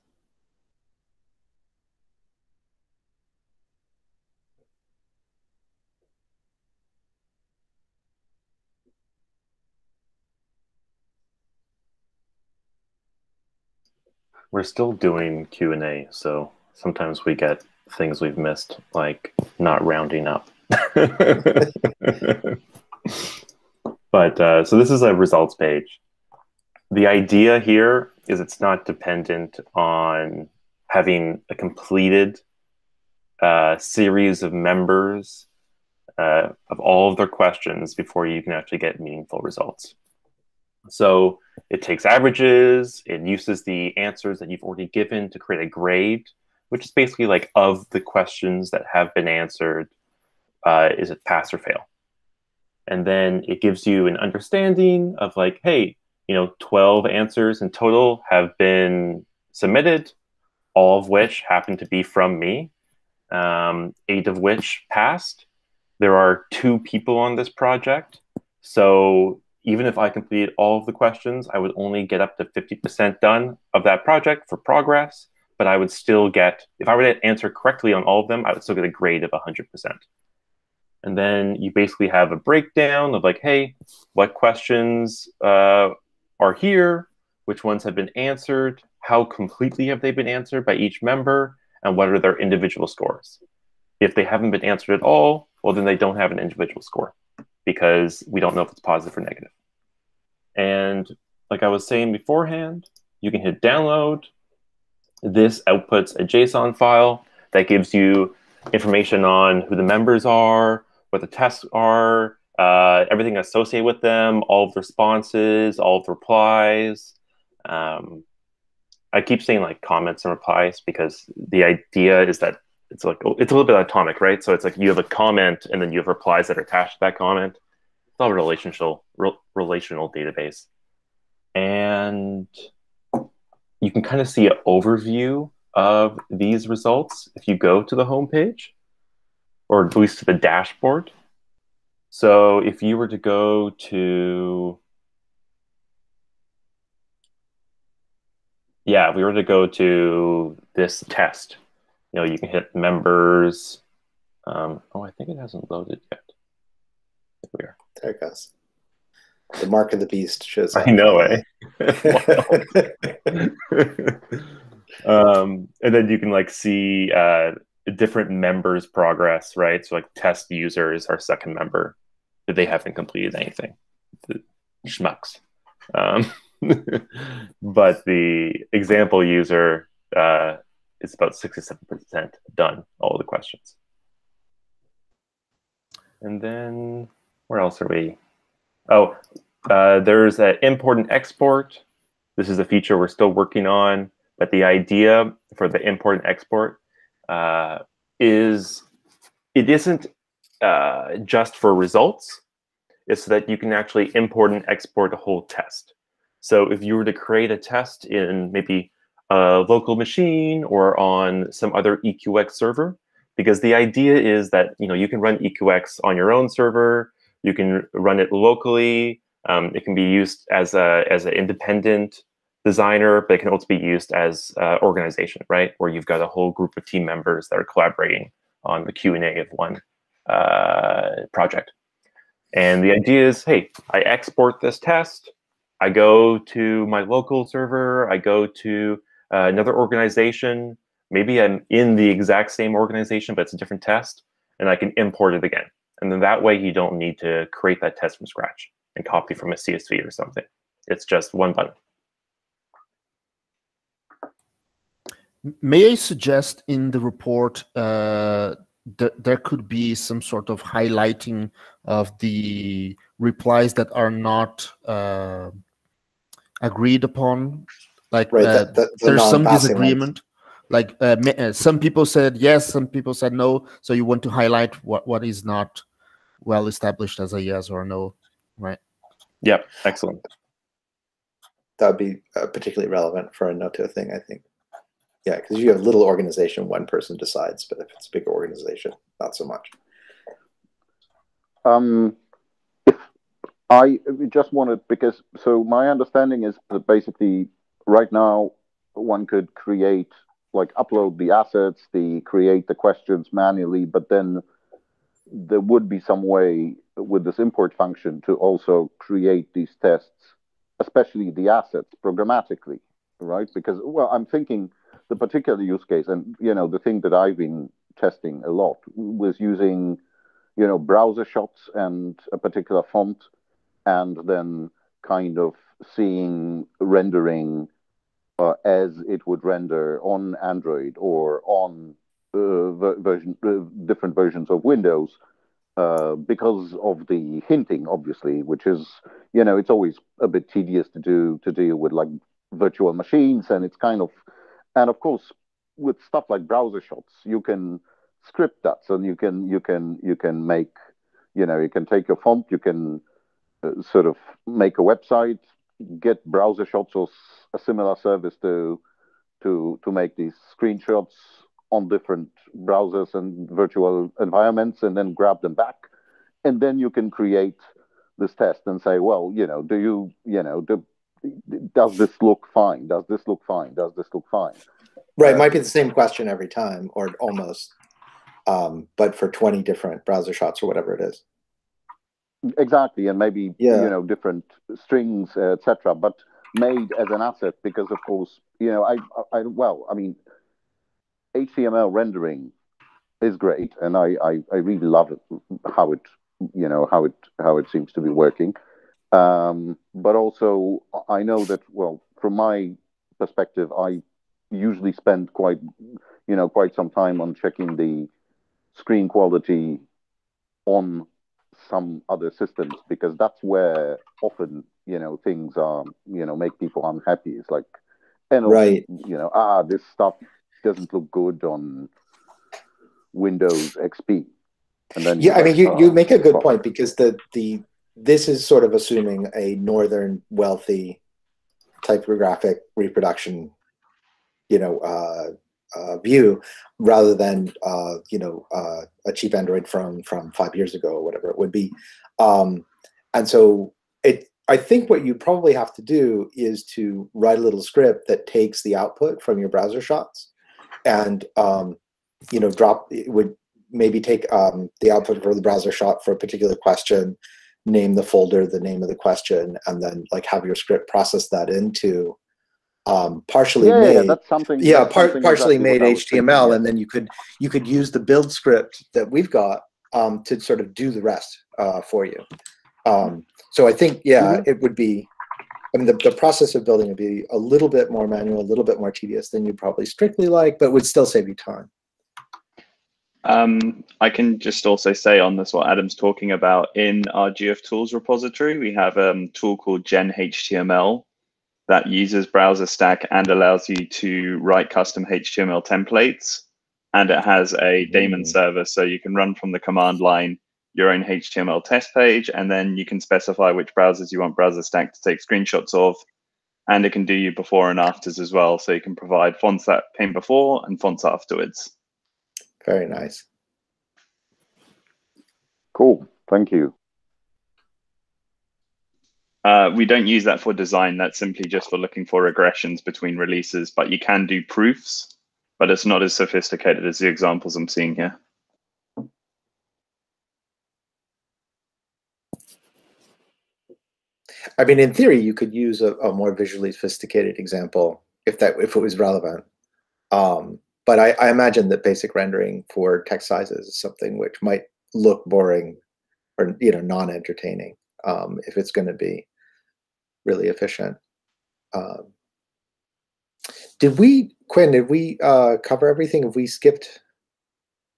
We're still doing Q&A, so sometimes we get things we've missed, like not rounding up. (laughs) but uh, so this is a results page. The idea here is it's not dependent on having a completed uh, series of members uh, of all of their questions before you can actually get meaningful results. So it takes averages, it uses the answers that you've already given to create a grade which is basically like of the questions that have been answered, uh, is it pass or fail? And then it gives you an understanding of like, hey, you know, 12 answers in total have been submitted, all of which happen to be from me, um, eight of which passed. There are two people on this project. So even if I completed all of the questions, I would only get up to 50% done of that project for progress but I would still get, if I were to answer correctly on all of them, I would still get a grade of 100%. And then you basically have a breakdown of like, hey, what questions uh, are here? Which ones have been answered? How completely have they been answered by each member? And what are their individual scores? If they haven't been answered at all, well, then they don't have an individual score because we don't know if it's positive or negative. And like I was saying beforehand, you can hit download. This outputs a JSON file that gives you information on who the members are, what the tests are, uh, everything associated with them, all of the responses, all of the replies. Um, I keep saying like comments and replies because the idea is that it's like it's a little bit atomic, right? So it's like you have a comment and then you have replies that are attached to that comment. It's all relational re- relational database, and you can kind of see an overview of these results if you go to the homepage, or at least to the dashboard. So if you were to go to, yeah, if we were to go to this test, you know, you can hit members. Um, oh, I think it hasn't loaded yet. we are. There it goes. The mark of the beast shows up. I know, eh? (laughs) um, and then you can like see uh, different members' progress, right? So like test users, our second member, that they haven't completed anything. The schmucks. Um, (laughs) but the example user uh, is about 67% done, all the questions. And then where else are we? Oh, uh, there's an import and export. This is a feature we're still working on, but the idea for the import and export uh, is it isn't uh, just for results, is so that you can actually import and export a whole test. So if you were to create a test in maybe a local machine or on some other EQX server, because the idea is that you know you can run EQX on your own server, you can run it locally, um, it can be used as a as an independent designer, but it can also be used as uh, organization, right? Where you've got a whole group of team members that are collaborating on the Q and A of one uh, project. And the idea is, hey, I export this test. I go to my local server. I go to uh, another organization. Maybe I'm in the exact same organization, but it's a different test, and I can import it again. And then that way, you don't need to create that test from scratch and copy from a CSV or something. It's just one button. May I suggest in the report uh, that there could be some sort of highlighting of the replies that are not uh, agreed upon? Like right, uh, the, the there's some disagreement. Ones. Like uh, uh, some people said yes, some people said no. So you want to highlight what, what is not well established as a yes or no, right? Yep, excellent. That would be uh, particularly relevant for a Noto thing, I think. Yeah, because you have little organization, one person decides, but if it's a big organization, not so much. Um, if I just wanted because so my understanding is that basically right now one could create like upload the assets, the create the questions manually, but then there would be some way with this import function to also create these tests, especially the assets programmatically, right? Because well, I'm thinking the particular use case, and you know, the thing that I've been testing a lot was using, you know, browser shots and a particular font, and then kind of seeing rendering uh, as it would render on Android or on version, uh, different versions of Windows uh, because of the hinting, obviously, which is you know it's always a bit tedious to do to deal with like virtual machines, and it's kind of and of course with stuff like browser shots, you can script that, so you can you can you can make you know you can take your font, you can uh, sort of make a website, get browser shots or a similar service to to to make these screenshots on different browsers and virtual environments and then grab them back. And then you can create this test and say, well, you know, do you, you know, do, does this look fine? Does this look fine? Does this look fine? Right, it might be the same question every time, or almost, um, but for twenty different browser shots or whatever it is. Exactly, and maybe yeah. you know different strings, uh, etc. But made as an asset because, of course, you know, I, I, well, I mean, HTML rendering is great, and I, I, I really love it how it, you know, how it how it seems to be working. Um, but also, I know that well, from my perspective, I usually spend quite, you know, quite some time on checking the screen quality on some other systems because that's where often you know things are you know make people unhappy it's like and right you know ah this stuff doesn't look good on windows xp and then yeah i mean you, you make a good point because the the this is sort of assuming a northern wealthy typographic reproduction you know uh, uh, view rather than uh, you know uh, a cheap Android from from five years ago or whatever it would be. Um, and so it, I think what you probably have to do is to write a little script that takes the output from your browser shots and um, you know drop it would maybe take um, the output for the browser shot for a particular question name the folder the name of the question and then like have your script process that into um, partially yeah, made. Yeah, that's something. Yeah, that's par- something partially exactly made HTML, and then you could you could use the build script that we've got um, to sort of do the rest uh, for you. Um, so I think yeah, mm-hmm. it would be. I mean, the, the process of building would be a little bit more manual, a little bit more tedious than you probably strictly like, but would still save you time. Um, I can just also say on this what Adam's talking about in our GF Tools repository, we have a um, tool called Gen HTML, that uses browser stack and allows you to write custom HTML templates. And it has a daemon mm. server, so you can run from the command line your own HTML test page, and then you can specify which browsers you want browser stack to take screenshots of. And it can do you before and afters as well. So you can provide fonts that came before and fonts afterwards. Very nice. Cool. Thank you. Uh, we don't use that for design. That's simply just for looking for regressions between releases, but you can do proofs, but it's not as sophisticated as the examples I'm seeing here. I mean, in theory, you could use a, a more visually sophisticated example if that if it was relevant. Um, but I, I imagine that basic rendering for text sizes is something which might look boring or you know non-entertaining um, if it's going to be really efficient. Um, did we, Quinn? Did we uh, cover everything? Have we skipped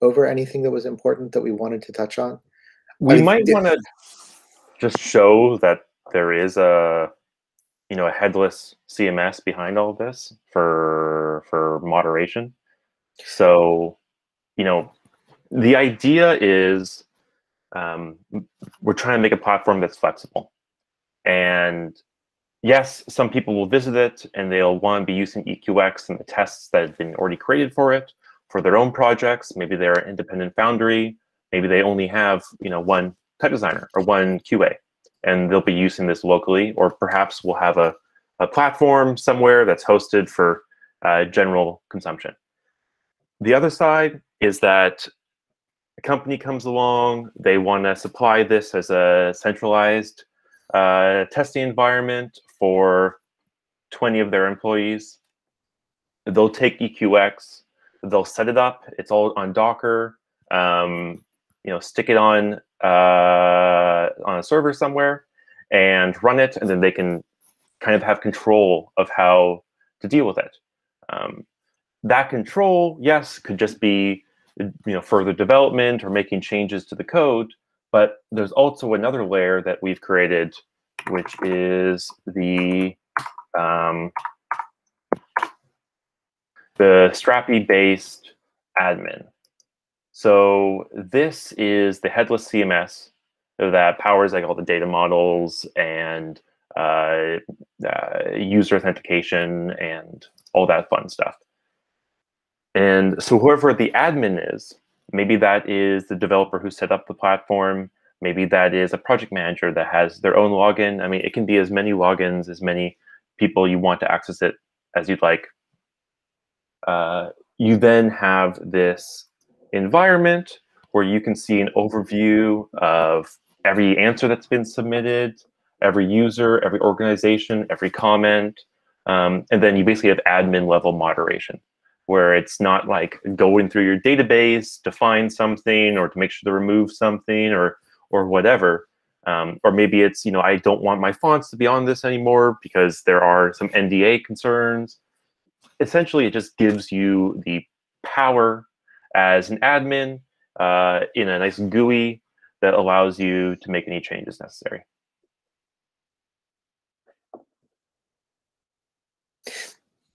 over anything that was important that we wanted to touch on? We I mean, might want to just show that there is a you know a headless CMS behind all this for for moderation. So you know the idea is um, we're trying to make a platform that's flexible and yes, some people will visit it and they'll want to be using EQX and the tests that have been already created for it for their own projects. Maybe they're an independent foundry. Maybe they only have you know one type designer or one QA, and they'll be using this locally. Or perhaps we'll have a, a platform somewhere that's hosted for uh, general consumption. The other side is that a company comes along, they want to supply this as a centralized uh, testing environment for 20 of their employees. They'll take EQX, they'll set it up. It's all on Docker. Um, you know, stick it on uh, on a server somewhere and run it, and then they can kind of have control of how to deal with it. Um, that control, yes, could just be you know further development or making changes to the code, but there's also another layer that we've created which is the um, the Strapi based admin. So this is the headless CMS that powers like all the data models and uh, uh, user authentication and all that fun stuff. And so whoever the admin is, maybe that is the developer who set up the platform, Maybe that is a project manager that has their own login. I mean, it can be as many logins, as many people you want to access it as you'd like. uh, you then have this environment where you can see an overview of every answer that's been submitted, every user, every organization, every comment, um, and then you basically have admin level moderation where it's not like going through your database to find something or to make sure to remove something or or whatever. Um, or maybe it's, you know, I don't want my fonts to be on this anymore because there are some NDA concerns. Essentially, it just gives you the power as an admin uh, in a nice GUI that allows you to make any changes necessary.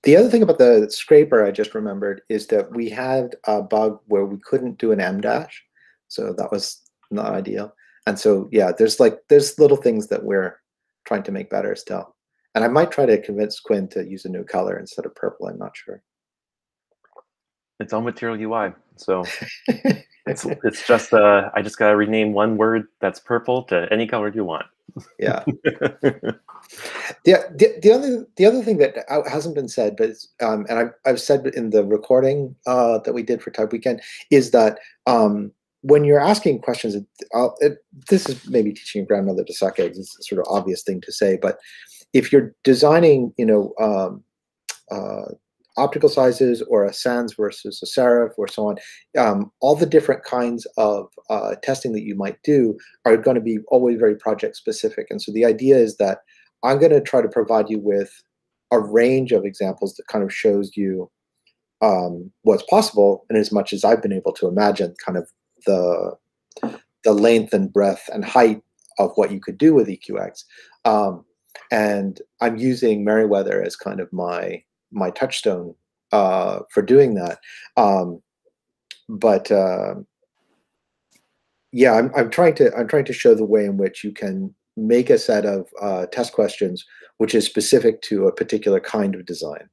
The other thing about the scraper I just remembered is that we had a bug where we couldn't do an M dash. So that was not ideal. And so, yeah, there's like, there's little things that we're trying to make better still. And I might try to convince Quinn to use a new color instead of purple. I'm not sure. It's all Material UI. So (laughs) it's, it's just, uh, I just got to rename one word that's purple to any color you want. Yeah. (laughs) the, the, the other the other thing that hasn't been said, but um, and I've, I've said in the recording uh, that we did for Type Weekend, is that um, when you're asking questions, it, this is maybe teaching your grandmother to suck eggs. It's a sort of obvious thing to say, but if you're designing, you know, um, uh, optical sizes or a sans versus a serif or so on, um, all the different kinds of uh, testing that you might do are going to be always very project specific. And so the idea is that I'm going to try to provide you with a range of examples that kind of shows you um, what's possible and as much as I've been able to imagine kind of the the length and breadth and height of what you could do with EQX. Um, and I'm using Merriweather as kind of my my touchstone uh, for doing that. Um, but uh, yeah, I'm, I'm trying to I'm trying to show the way in which you can make a set of uh, test questions which is specific to a particular kind of design.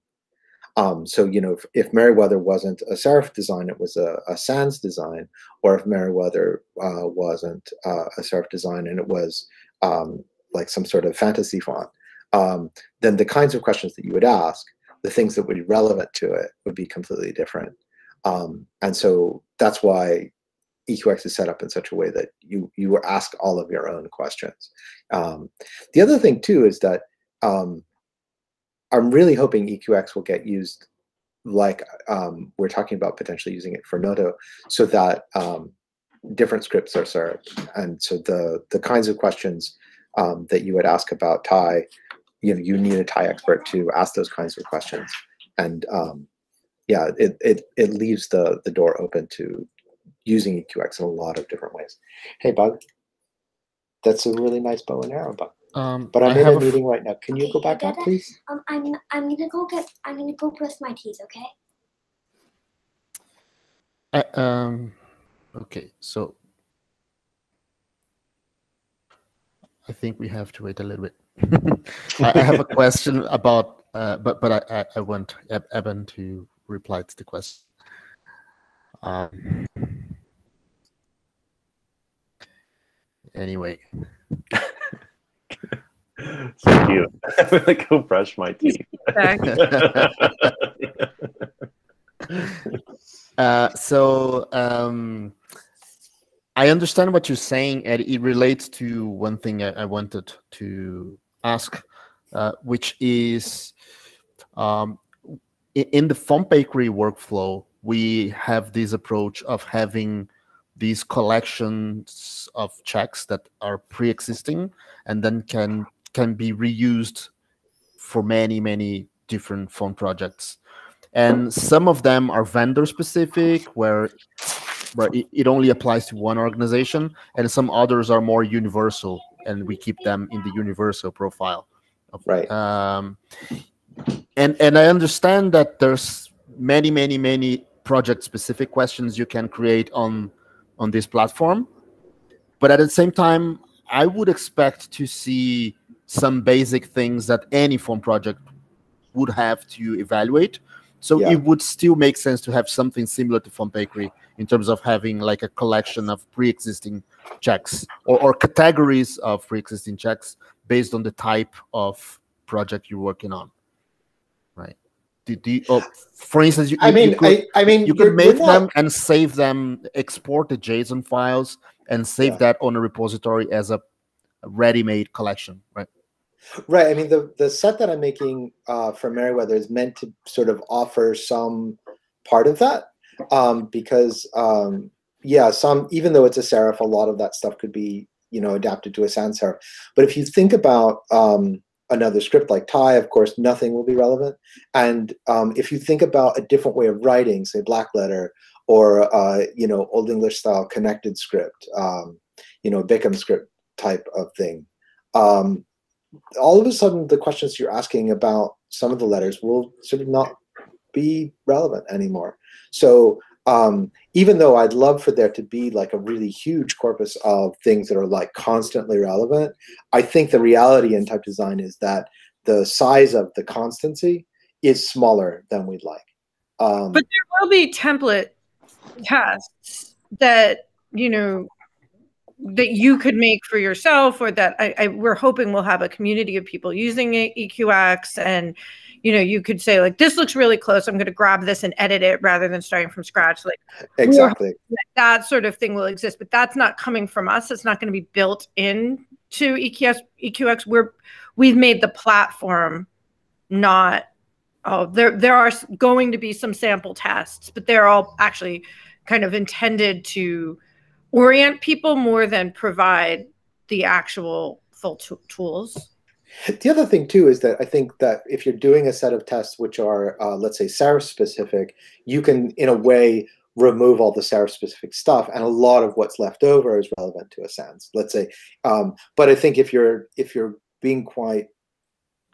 Um, so you know, if, if Merriweather wasn't a serif design, it was a, a sans design, or if Merriweather uh, wasn't uh, a serif design and it was um, like some sort of fantasy font, um, then the kinds of questions that you would ask the things that would be relevant to it would be completely different. Um, and so that's why EQX is set up in such a way that you you ask all of your own questions. Um, the other thing too is that um, I'm really hoping EQX will get used like um, we're talking about potentially using it for Noto, so that um, different scripts are served, and so the the kinds of questions um, that you would ask about Thai you know you need a Thai expert to ask those kinds of questions and um, yeah it, it it leaves the the door open to using eqx in a lot of different ways hey bug that's a really nice bow and arrow bug Um, but i'm I in have a a f- meeting right now can you go back out Dada, please Um, I'm I'm gonna go get I'm gonna go brush my teeth. Okay. I, um, okay, so I think we have to wait a little bit. I, I have a (laughs) question about, uh, but but I, I, I want Eben to reply to the question. Um, anyway, (laughs) so cute. (laughs) I'm gonna go brush my teeth. Back. uh, so um, I understand what you're saying, and it relates to one thing I, I wanted to ask, uh, which is um, in the font bakery workflow, we have this approach of having these collections of checks that are pre-existing and then can can be reused for many many different font projects. And some of them are vendor specific where where it, it only applies to one organization and some others are more universal and we keep them in the universal profile right um, and and i understand that there's many many many project specific questions you can create on on this platform but at the same time i would expect to see some basic things that any form project would have to evaluate so Yeah. it would still make sense to have something similar to Font Bakery in terms of having like a collection of pre-existing checks or, or categories of pre-existing checks based on the type of project you're working on. Right. Do, do you, oh, for instance, you, I mean, you could, I, I mean, you could make not- them and save them, export the JSON files, and save Yeah. that on a repository as a ready-made collection, right? Right. I mean, the the set that I'm making uh, for Merriweather is meant to sort of offer some part of that, um, because um, yeah, some even though it's a serif, a lot of that stuff could be you know adapted to a sans serif. But if you think about um, another script like Thai, of course, nothing will be relevant. And um, if you think about a different way of writing, say Blackletter or uh, you know Old English style connected script, um, you know Bickham script type of thing. Um, all of a sudden the questions you're asking about some of the letters will sort of not be relevant anymore. So um, even though I'd love for there to be like a really huge corpus of things that are like constantly relevant, I think the reality in type design is that the size of the constancy is smaller than we'd like. Um, But there will be template tests that you know that you could make for yourself, or that I, I we're hoping we'll have a community of people using EQX, and you know you could say like this looks really close. I'm going to grab this and edit it rather than starting from scratch. Like exactly. that sort of thing will exist, but that's not coming from us. It's not going to be built in to EQS, EQX. We're we've made the platform not. Oh, there there are going to be some sample tests, but they're all actually kind of intended to orient people more than provide the actual full tools. The other thing too is that I think that if you're doing a set of tests which are, uh, let's say, serif specific, you can, in a way, remove all the serif specific stuff, and a lot of what's left over is relevant to a sans. Let's say, um, but I think if you're if you're being quite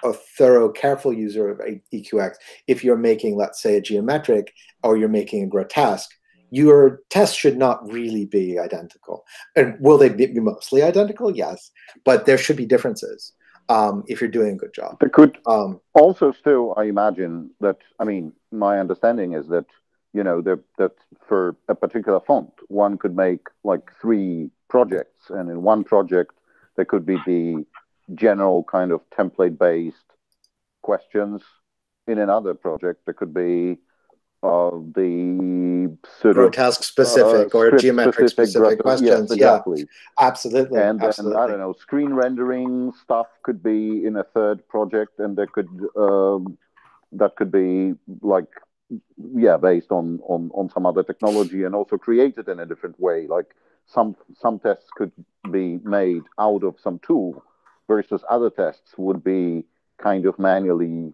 a thorough, careful user of EQX, if you're making, let's say, a geometric or you're making a grotesque, your tests should not really be identical. And will they be mostly identical? Yes, but there should be differences um, if you're doing a good job. There could Um, also still, I imagine that. I mean, my understanding is that you know that that for a particular font, one could make like three projects, and in one project there could be the general kind of template-based questions. In another project, there could be uh, the sort of grotesque specific uh, or geometric specific yes, questions. Yeah, exactly. absolutely. and then absolutely. I don't know, screen rendering stuff could be in a third project, and there could um, that could be like yeah, based on on on some other technology, and also created in a different way. Like some some tests could be made out of some tool, versus other tests would be kind of manually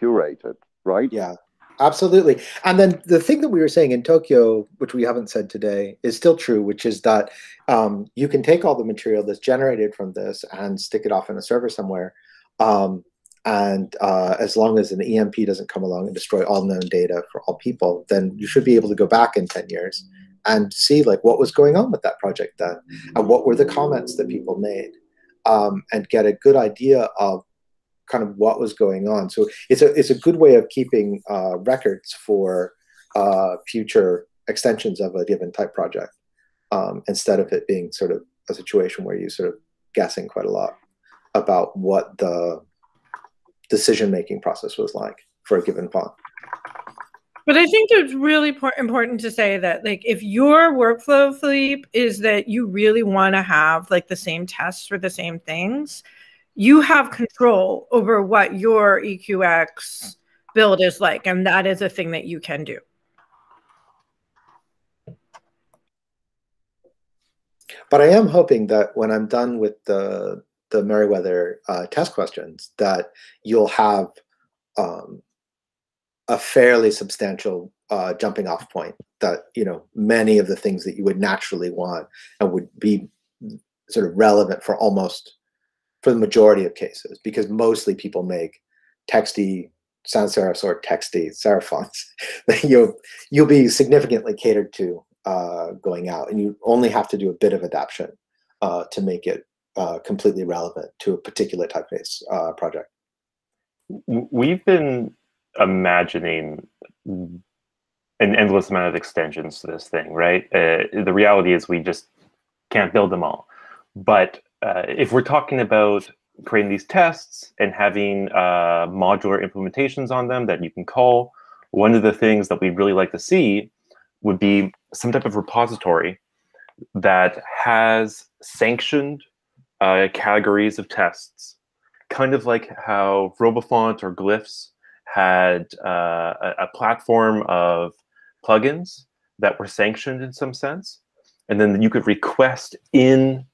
curated, right? Yeah, absolutely. And then the thing that we were saying in Tokyo, which we haven't said today, is still true, which is that um, you can take all the material that's generated from this and stick it off in a server somewhere. Um, and uh, as long as an EMP doesn't come along and destroy all known data for all people, then you should be able to go back in 10 years and see like what was going on with that project then and what were the comments that people made um, and get a good idea of kind of what was going on. So it's a it's a good way of keeping uh, records for uh, future extensions of a given type project um, instead of it being sort of a situation where you sort of guessing quite a lot about what the decision making process was like for a given font. But I think it's really important to say that, like, if your workflow, Felipe, is that you really want to have like the same tests for the same things, you have control over what your EQX build is like, and that is a thing that you can do. But I am hoping that when I'm done with the the Merriweather uh, test questions, that you'll have um, a fairly substantial uh, jumping off point. That you know many of the things that you would naturally want and would be sort of relevant for almost for the majority of cases, because mostly people make texty sans serifs or texty serif fonts. (laughs) you'll you'll be significantly catered to uh, going out, and you only have to do a bit of adaptation uh, to make it uh, completely relevant to a particular typeface uh, project. We've been imagining an endless amount of extensions to this thing, right? Uh, the reality is we just can't build them all. But uh, if we're talking about creating these tests and having uh, modular implementations on them that you can call, one of the things that we'd really like to see would be some type of repository that has sanctioned uh, categories of tests, kind of like how Robofont or Glyphs had uh, a, a platform of plugins that were sanctioned in some sense. And then you could request in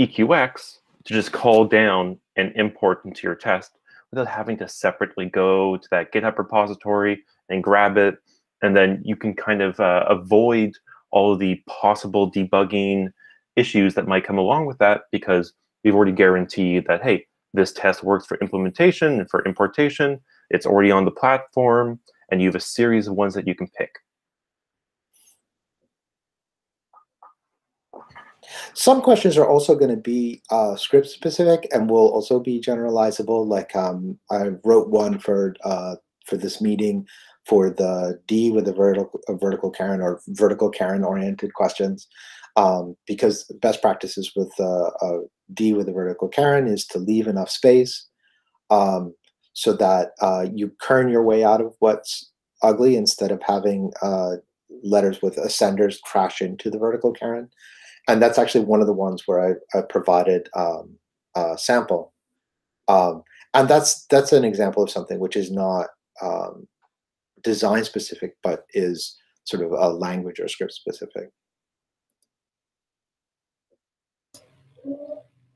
EQX to just call down and import into your test without having to separately go to that GitHub repository and grab it. And then you can kind of uh, avoid all the possible debugging issues that might come along with that because we've already guaranteed that, hey, this test works for implementation and for importation. It's already on the platform, and you have a series of ones that you can pick. Some questions are also going to be uh, script specific and will also be generalizable. Like um, I wrote one for uh, for this meeting for the D with the vertical vertical caron or vertical caron oriented questions, um, because best practices with uh, a D with a vertical caron is to leave enough space um, so that uh, you kern your way out of what's ugly instead of having uh, letters with ascenders crash into the vertical caron and that's actually one of the ones where I, I provided um, a sample. Um, and that's that's an example of something which is not um, design specific, but is sort of a language or script specific.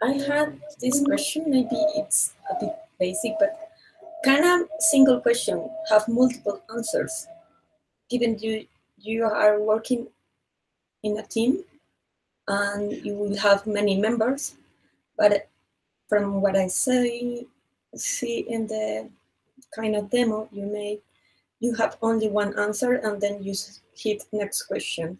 I had this question. Maybe it's a bit basic, but can a single question have multiple answers? Given you you are working in a team and you will have many members. But from what I say, see in the kind of demo you made, you have only one answer and then you hit next question.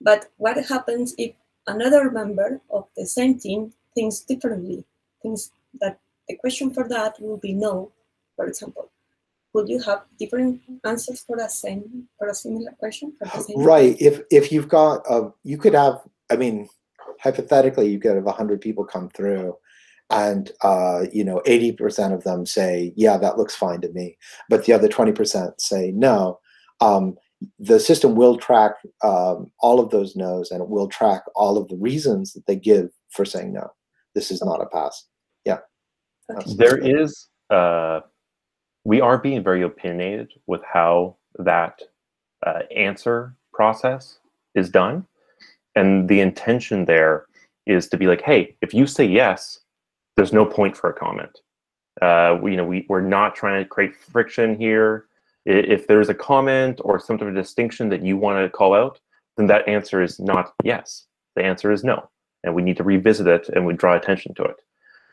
But what happens if another member of the same team thinks differently, thinks that the question for that will be no, for example? Would you have different answers for the same for a similar question? right. If if you've got a, you could have I mean, hypothetically, you could have 100 people come through and uh, you know 80% of them say yeah that looks fine to me. But the other 20% say no. Um, the system will track um, all of those no's and it will track all of the reasons that they give for saying no. This is not a pass. Yeah. There is uh, we are being very opinionated with how that uh, answer process is done and the intention there is to be like, hey, if you say yes, there's no point for a comment. Uh, you know, we, we're not trying to create friction here. If there's a comment or some sort of distinction that you want to call out, then that answer is not yes. The answer is no. And we need to revisit it and we draw attention to it.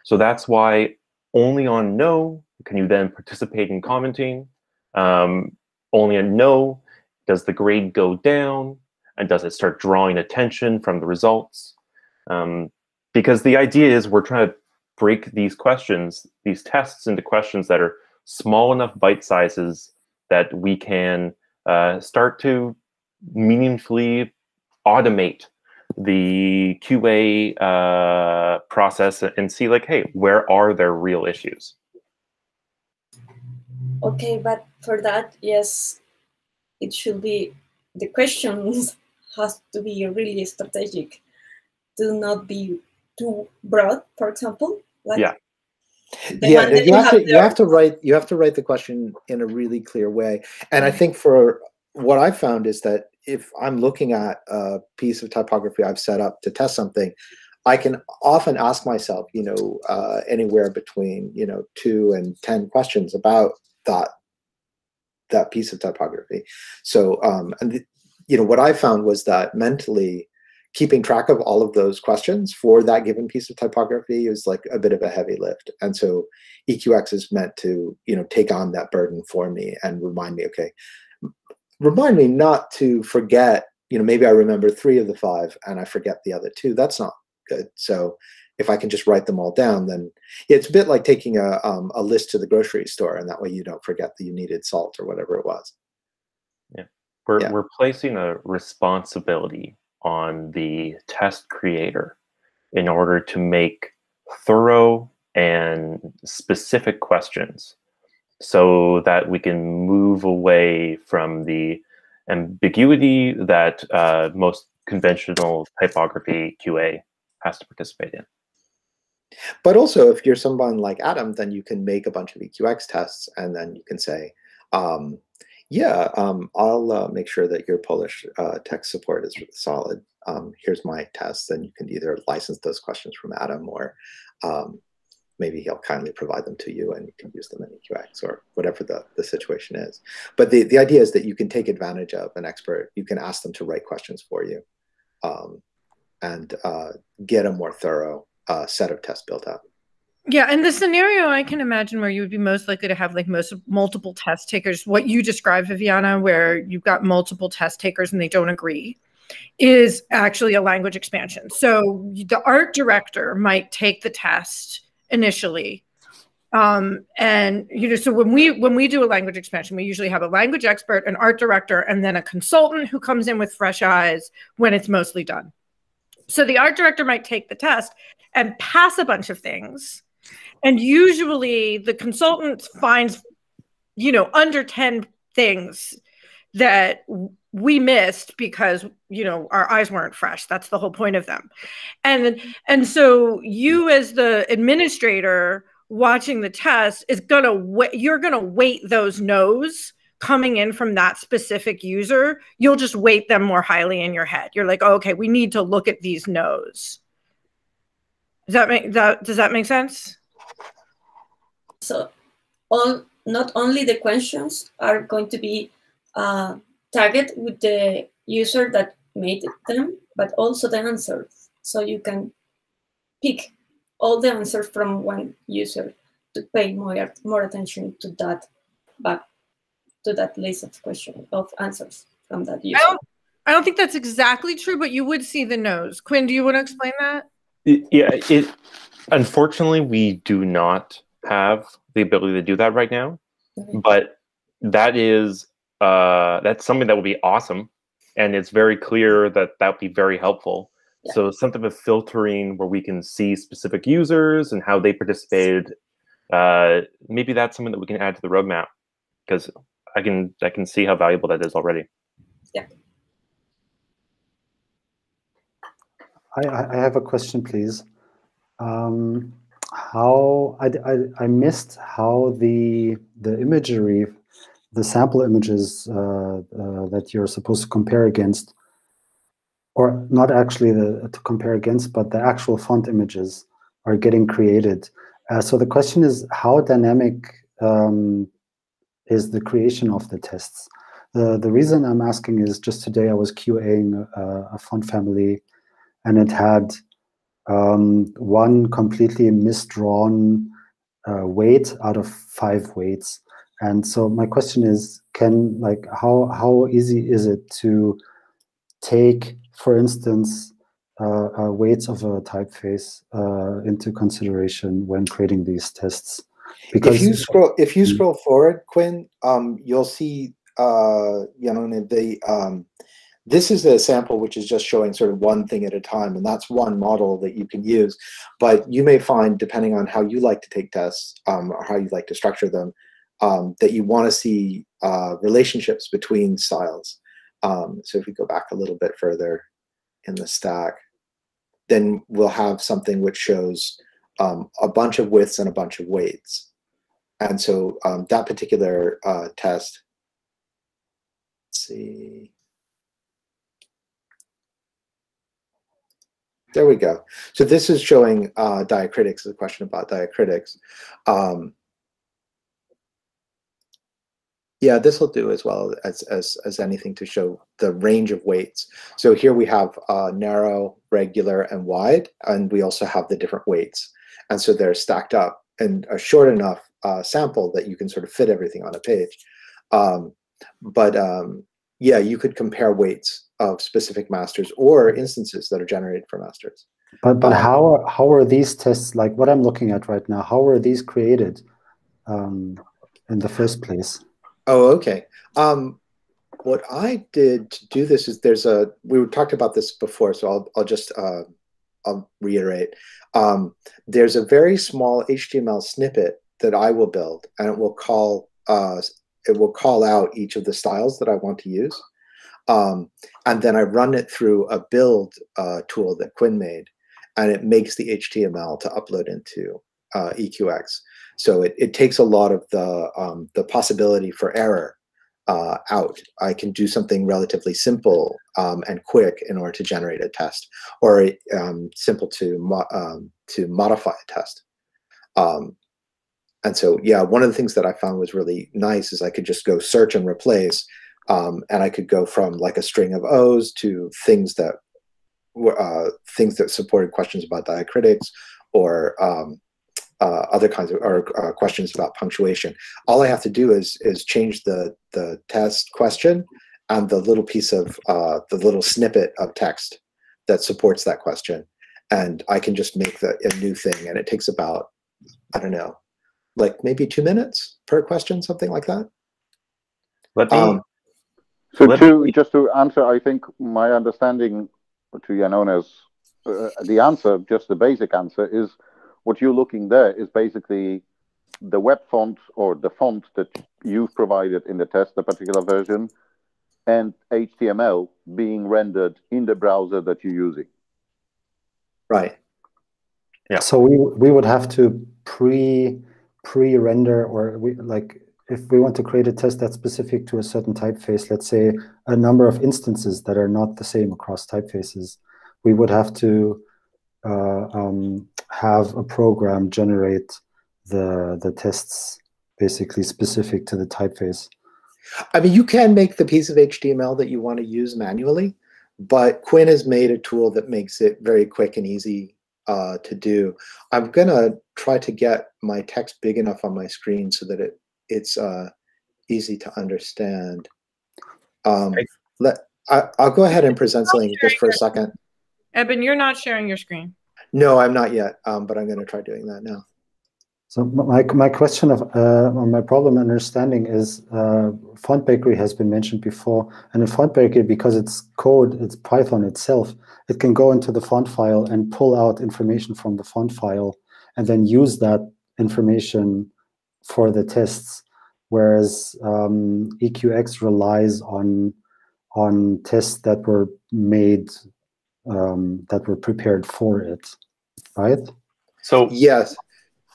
So that's why only on no can you then participate in commenting. Um, only on no does the grade go down and does it start drawing attention from the results? Um, because the idea is we're trying to break these questions, these tests into questions that are small enough bite sizes that we can uh, start to meaningfully automate the QA uh, process and see like, hey, where are there real issues? Okay, but for that, yes, it should be the questions has to be really strategic to not be too broad, for example. Like yeah. Yeah, you, you, have, have to you have to write you have to write the question in a really clear way. And I think for what I found is that if I'm looking at a piece of typography I've set up to test something, I can often ask myself, you know, uh, anywhere between you know two and ten questions about that that piece of typography. So, um, and you know, what I found was that mentally keeping track of all of those questions for that given piece of typography is like a bit of a heavy lift. And so EQX is meant to, you know, take on that burden for me and remind me, okay, remind me not to forget, you know, maybe I remember three of the five and I forget the other two. That's not good. So if I can just write them all down, then it's a bit like taking a, um, a list to the grocery store and that way you don't forget that you needed salt or whatever it was. We're, yeah. we're placing a responsibility on the test creator in order to make thorough and specific questions so that we can move away from the ambiguity that uh, most conventional typography QA has to participate in. But also, if you're someone like Adam, then you can make a bunch of EQX tests, and then you can say, um, "Yeah, um, I'll uh, make sure that your Polish uh, text support is solid. Um, here's my test." and you can either license those questions from Adam, or um, maybe he'll kindly provide them to you, and you can use them in EQX or whatever the the situation is. But the the idea is that you can take advantage of an expert. You can ask them to write questions for you, um, and uh, get a more thorough uh, set of tests built up. Yeah, and the scenario I can imagine where you would be most likely to have like most multiple test takers, what you described, Viviana, where you've got multiple test takers and they don't agree, is actually a language expansion. So the art director might take the test initially. Um, and you know, so when we when we do a language expansion, we usually have a language expert, an art director, and then a consultant who comes in with fresh eyes when it's mostly done. So the art director might take the test and pass a bunch of things. And usually the consultant finds, you know, under 10 things that we missed because you know our eyes weren't fresh. That's the whole point of them. And and so you as the administrator watching the test is gonna wait you're gonna weight those no's coming in from that specific user. You'll just weight them more highly in your head. You're like oh, okay we need to look at these no's. Does that make that does that make sense? So all not only the questions are going to be uh, target with the user that made them, but also the answers. So you can pick all the answers from one user to pay more more attention to that back to that list of questions of answers from that user. I don't, I don't think that's exactly true, but you would see the no's. Quinn, do you want to explain that? yeah, it unfortunately we do not have the ability to do that right now, mm-hmm. but that is uh, that's something that would be awesome, and it's very clear that that would be very helpful. Yeah. So something of filtering where we can see specific users and how they participated. Uh, maybe that's something that we can add to the roadmap because I can I can see how valuable that is already. Yeah. I, I have a question, please. Um, how I, I, I, missed how the the imagery, the sample images uh, uh, that you're supposed to compare against, or not actually the to compare against, but the actual font images are getting created. Uh, so the question is, how dynamic um, is the creation of the tests? The the reason I'm asking is just today I was QAing a, a font family and it had um, one completely misdrawn uh, weight out of five weights. And so my question is, can like how how easy is it to take, for instance, uh, uh, weights of a typeface uh, into consideration when creating these tests? Because if you scroll if you hmm. scroll forward, Quinn, um, you'll see uh, you know the um, this is a sample which is just showing sort of one thing at a time, and that's one model that you can use. But you may find, depending on how you like to take tests um, or how you like to structure them, um, that you want to see uh, relationships between styles. Um, so if we go back a little bit further in the stack, then we'll have something which shows um, a bunch of widths and a bunch of weights. And so um, that particular uh, test, let's see. There we go. So this is showing uh, diacritics, a question about diacritics. Um, yeah, this will do as well as, as, as anything to show the range of weights. So here we have uh, narrow, regular, and wide, and we also have the different weights. And so they're stacked up in a short enough uh, sample that you can sort of fit everything on a page. Um, but um, yeah, you could compare weights of specific masters or instances that are generated for masters. But but um, how are, how are these tests like what I'm looking at right now? How are these created um, in the first place? Oh, okay. Um, what I did to do this is there's a we talked about this before, so I'll I'll just uh, I'll reiterate. Um, there's a very small HTML snippet that I will build, and it will call uh, it will call out each of the styles that I want to use. Um, and then I run it through a build uh, tool that Quinn made, and it makes the HTML to upload into uh, EQX. So it, it takes a lot of the um, the possibility for error uh, out. I can do something relatively simple um, and quick in order to generate a test, or um, simple to mo um, to modify a test. Um, and so, yeah, one of the things that I found was really nice is I could just go search and replace, um, and I could go from like a string of O's to things that were uh, things that supported questions about diacritics or um, uh, other kinds of or uh, questions about punctuation. All I have to do is is change the the test question and the little piece of uh, the little snippet of text that supports that question, and I can just make the, a new thing, and it takes about I don't know like maybe two minutes per question, something like that. Let me. Um, So Let to just to answer, I think my understanding to Yanone's uh, the answer, just the basic answer is what you're looking there is basically the web font or the font that you've provided in the test, the particular version, and HTML being rendered in the browser that you're using. right. Yeah. So we we would have to pre pre render or we like if we want to create a test that's specific to a certain typeface, let's say a number of instances that are not the same across typefaces, we would have to uh, um, have a program generate the the tests basically specific to the typeface. I mean, you can make the piece of HTML that you want to use manually, but Quinn has made a tool that makes it very quick and easy uh, to do. I'm gonna try to get my text big enough on my screen so that it it's uh, easy to understand. Um, let I, I'll go ahead and present something just for a second. Eben, you're not sharing your screen. No, I'm not yet, um, but I'm going to try doing that now. So my my question of uh, or my problem understanding is uh, Font Bakery has been mentioned before, and in Font Bakery because it's code, it's Python itself, it can go into the font file and pull out information from the font file, and then use that information for the tests. Whereas um, EQX relies on on tests that were made um, that were prepared for it, right? So Yes,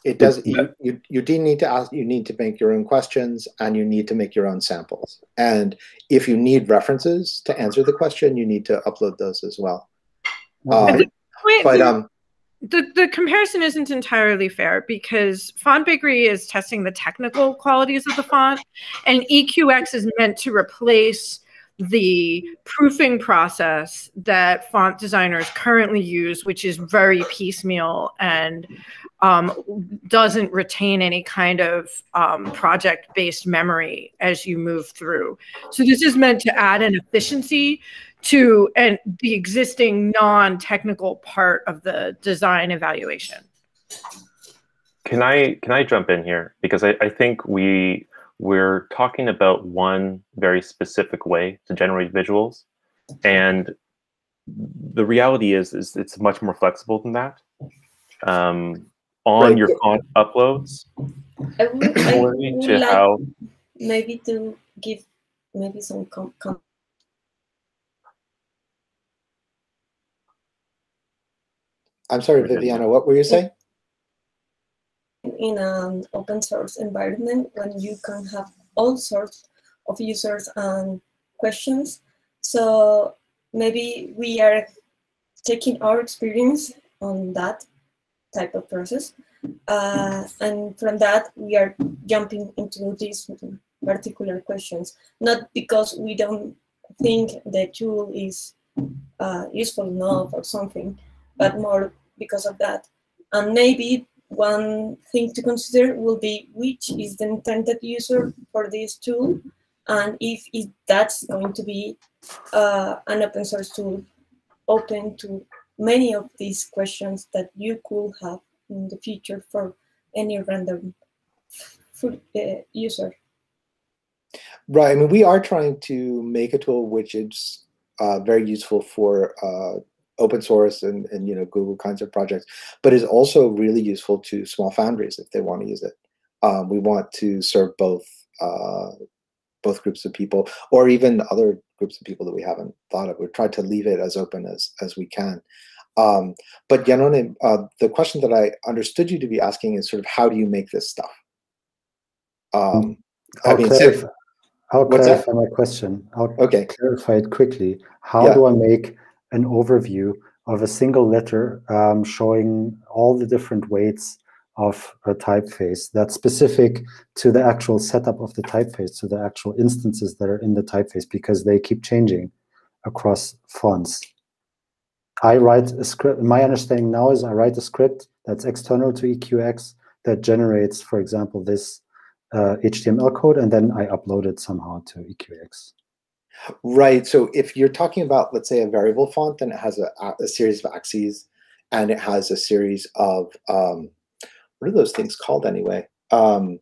it does. It's- You, you you do need to ask. You need to make your own questions, and you need to make your own samples. And if you need references to answer the question, you need to upload those as well. Um, Wait, but um, the, the comparison isn't entirely fair because Font Bakery is testing the technical qualities of the font, and EQX is meant to replace the proofing process that font designers currently use, which is very piecemeal and um, doesn't retain any kind of um, project based memory as you move through. So, this is meant to add an efficiency to and the existing non-technical part of the design evaluation. Can I can I jump in here because I, I think we we're talking about one very specific way to generate visuals, and the reality is is it's much more flexible than that. Um, on Right. your font uploads, I would, I would to like how maybe to give maybe some com- com- I'm sorry, Viviana. What were you saying? in an open source environment when you can have all sorts of users and questions. So maybe we are taking our experience on that type of process. Uh, and from that, we are jumping into these particular questions, not because we don't think the tool is uh, useful enough or something, but more because of that. And maybe one thing to consider will be which is the intended user for this tool and if it, that's going to be uh, an open source tool open to many of these questions that you could have in the future for any random food, uh, user. Right. I mean, we are trying to make a tool which is uh, very useful for uh, open source and, and you know Google kinds of projects, but is also really useful to small foundries if they want to use it. Um, we want to serve both uh, both groups of people, or even other groups of people that we haven't thought of. We've tried to leave it as open as as we can. Um, but Yanone, uh, the question that I understood you to be asking is sort of how do you make this stuff? Um, I'll I mean, clarify, so- I'll what's that? clarify my question. I'll Okay. clarify it quickly. How Yeah. do I make an overview of a single letter um, showing all the different weights of a typeface that's specific to the actual setup of the typeface, to the actual instances that are in the typeface, because they keep changing across fonts. I write a script. My understanding now is I write a script that's external to EQX that generates, for example, this uh, HTML code, and then I upload it somehow to EQX. Right. So if you're talking about, let's say, a variable font, then it has a, a series of axes, and it has a series of um, what are those things called anyway? Um,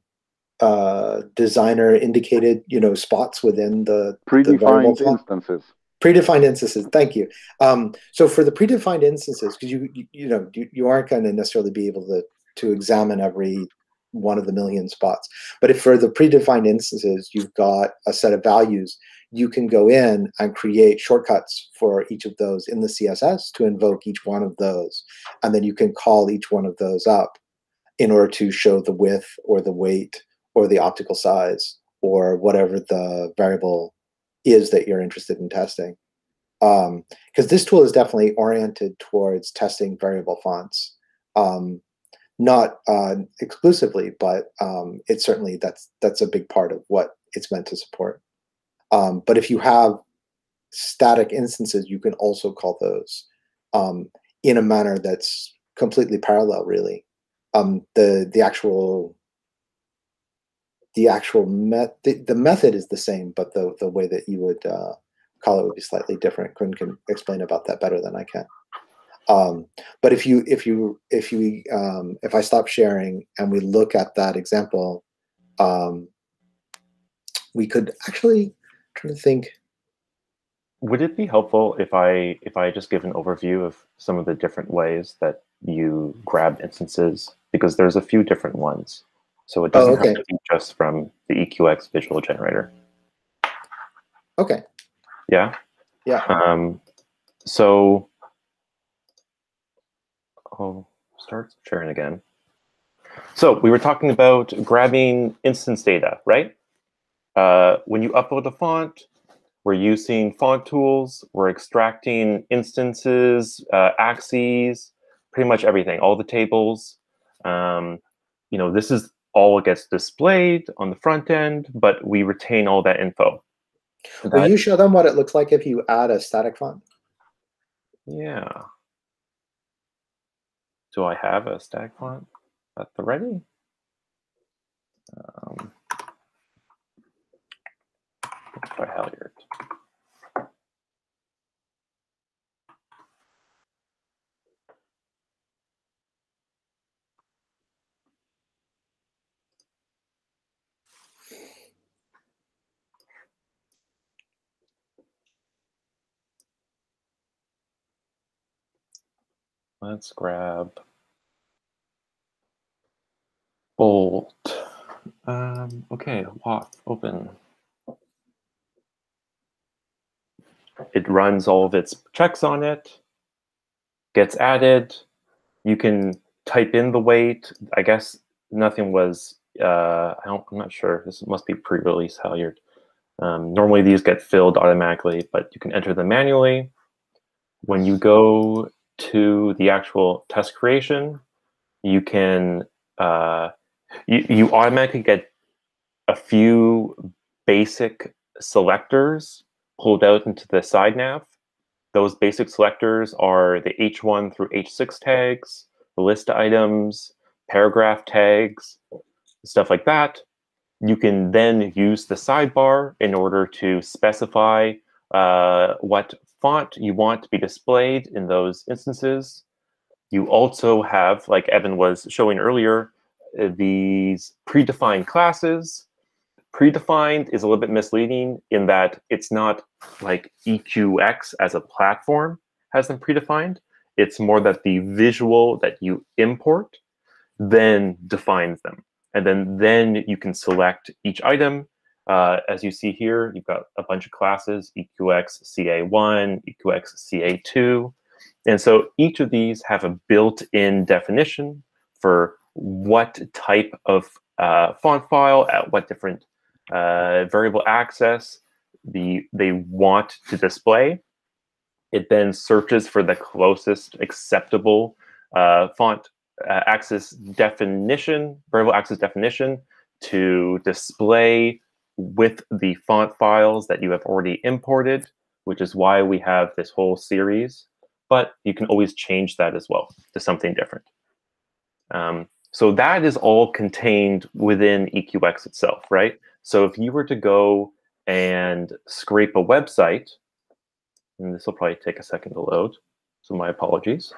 uh, designer indicated, you know, spots within the, the Predefined font. instances. Predefined instances. Thank you. Um, so for the predefined instances, because you, you you know you, you aren't going to necessarily be able to to examine every one of the million spots, but if for the predefined instances you've got a set of values, you can go in and create shortcuts for each of those in the CSS to invoke each one of those, and then you can call each one of those up in order to show the width or the weight or the optical size or whatever the variable is that you're interested in testing. Because this tool is definitely oriented towards testing variable fonts. Um, not uh, exclusively, but um, it's certainly that's that's a big part of what it's meant to support. Um, but if you have static instances, you can also call those um, in a manner that's completely parallel, really. Um, the the actual the actual met the, the method is the same, but the the way that you would uh, call it would be slightly different. Quinn can explain about that better than I can. Um, but if you if you if you um, if I stop sharing and we look at that example, um, we could actually try to think. Would it be helpful if I if I just give an overview of some of the different ways that you grab instances? Because there's a few different ones. So it doesn't Oh, okay. have to be just from the EQX visual generator. Okay. Yeah. Yeah. Um, so I'll start sharing again. So we were talking about grabbing instance data, right? Uh, when you upload a font, we're using fontTools. We're extracting instances, uh, axes, pretty much everything, all the tables. Um, you know, this is all gets displayed on the front end, but we retain all that info. Will That- you show them what it looks like if you add a static font? Yeah. Do I have a static font at the ready? Um, by Halyard. Let's grab bolt. Um, okay, WOFF open. It runs all of its checks on it, gets added. You can type in the weight. I guess nothing was, uh, I I'm not sure. This must be pre-release Halyard. Um, normally these get filled automatically, but you can enter them manually. When you go to the actual test creation, you can uh, you, you automatically get a few basic selectors pulled out into the side nav. Those basic selectors are the H1 through H6 tags, the list items, paragraph tags, stuff like that. You can then use the sidebar in order to specify uh, what font you want to be displayed in those instances. You also have, like Eben was showing earlier, uh, these predefined classes. Predefined is a little bit misleading in that it's not like EQX as a platform has them predefined. It's more that the visual that you import then defines them. And then, then you can select each item. Uh, as you see here, you've got a bunch of classes, EQX CA1, EQX CA2. And so each of these have a built-in definition for what type of uh, font file at what different uh, variable axes the they want to display. It then searches for the closest acceptable uh, font uh, access definition, variable axis definition to display with the font files that you have already imported, which is why we have this whole series. But you can always change that as well to something different. Um, so that is all contained within EQX itself, right? So if you were to go and scrape a website, and this will probably take a second to load, so my apologies.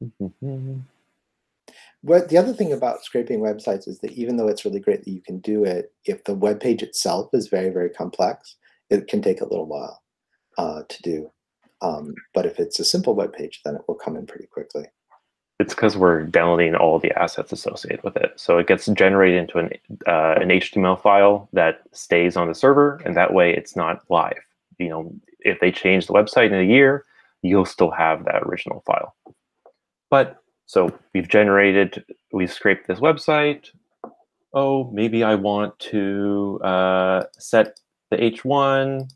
(laughs) What the other thing about scraping websites is that even though it's really great that you can do it, if the web page itself is very, very complex, it can take a little while uh, to do. Um, but if it's a simple web page, then it will come in pretty quickly. It's because we're downloading all the assets associated with it. So it gets generated into an, uh, an HTML file that stays on the server, and that way it's not live. You know, if they change the website in a year, you'll still have that original file. But so we've generated, we've scraped this website. Oh, maybe I want to uh, set the H1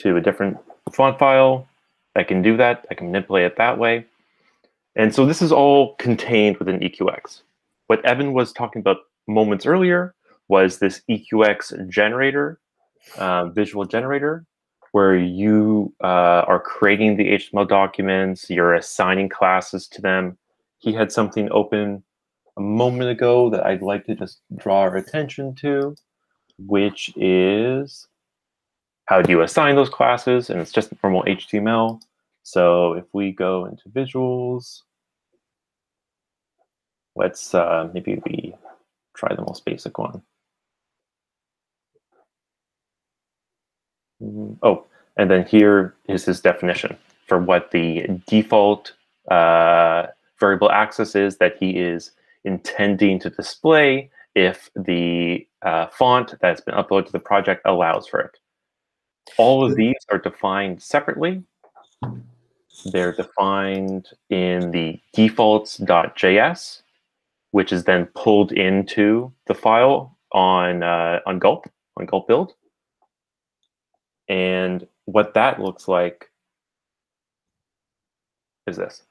to a different font file. I can do that. I can manipulate it that way. And so this is all contained within EQX. What Eben was talking about moments earlier was this EQX generator, uh, visual generator, where you uh, are creating the HTML documents, you're assigning classes to them. He had something open a moment ago that I'd like to just draw our attention to, which is how do you assign those classes? And it's just normal HTML. So if we go into visuals, let's uh, maybe we try the most basic one. Mm, oh, and then here is his definition for what the default uh, variable axis is that he is intending to display if the uh, font that's been uploaded to the project allows for it. All of these are defined separately. They're defined in the defaults.js, which is then pulled into the file on uh, on Gulp on Gulp build. And what that looks like is this.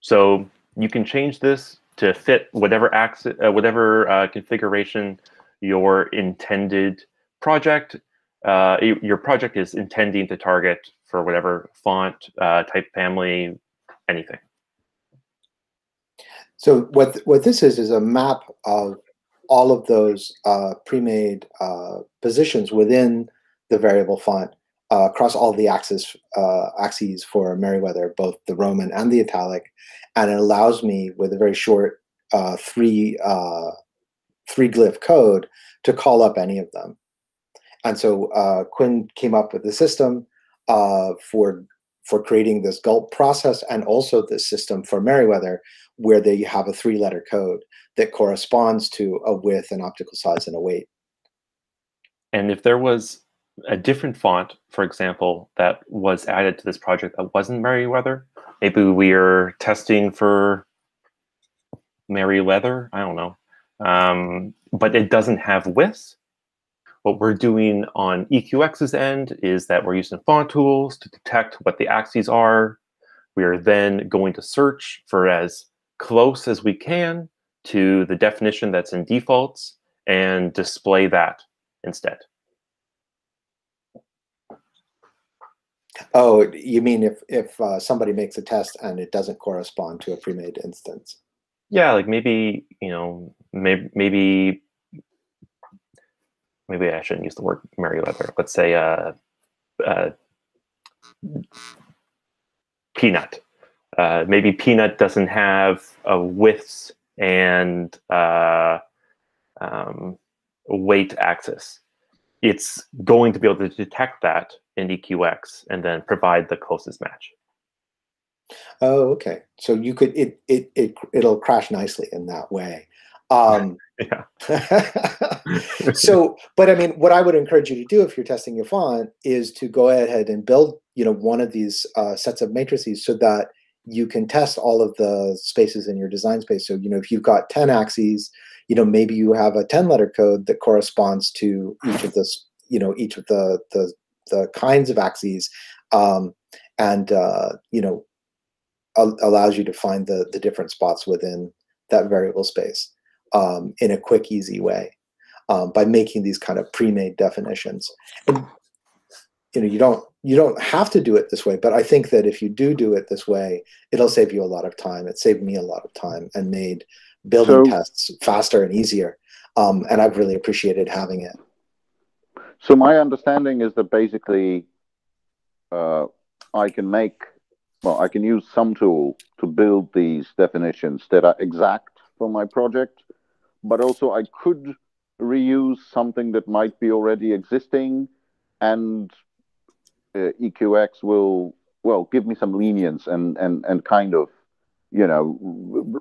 So you can change this to fit whatever axes, uh, whatever uh, configuration your intended project, uh, your project is intending to target for whatever font, uh, type family, anything. So what what this is is a map of all of those uh, pre-made uh, positions within the variable font uh, across all the axes uh, axes for Merriweather, both the Roman and the italic, and it allows me with a very short three three glyph code to call up any of them. And so uh, Quinn came up with the system uh, for for creating this gulp process and also this system for Merriweather where they have a three letter code that corresponds to a width and optical size and a weight. And if there was a different font, for example, that was added to this project that wasn't Merriweather, maybe we are testing for Merriweather, I don't know, um, but it doesn't have widths, what we're doing on EQX's end is that we're using fontTools to detect what the axes are. We are then going to search for as close as we can to the definition that's in defaults and display that instead. Oh, you mean if if uh, somebody makes a test and it doesn't correspond to a pre-made instance? Yeah, like maybe you know maybe maybe maybe I shouldn't use the word Merriweather. Let's say uh, uh, Peanut. Uh, maybe Peanut doesn't have a widths and uh, um, weight axis. It's going to be able to detect that in EQX and then provide the closest match. Oh, okay. So you could it it it it'll crash nicely in that way. Um, (laughs) (laughs) so, but I mean, what I would encourage you to do if you're testing your font is to go ahead and build, you know, one of these uh, sets of matrices so that you can test all of the spaces in your design space. So, you know, if you've got 10 axes, you know, maybe you have a 10 letter code that corresponds to each of the, you know, each of the, the, the kinds of axes. Um, and, uh, you know, al- allows you to find the, the different spots within that variable space um, in a quick, easy way um, by making these kind of pre-made definitions. And, you know, you don't you don't have to do it this way, but I think that if you do do it this way, it'll save you a lot of time. It saved me a lot of time and made building So- tests faster and easier. Um, and I've really appreciated having it. So my understanding is that basically, uh, I can make, well, I can use some tool to build these definitions that are exact for my project, but also I could reuse something that might be already existing, and uh, EQX will, well, give me some lenience and and and kind of, you know,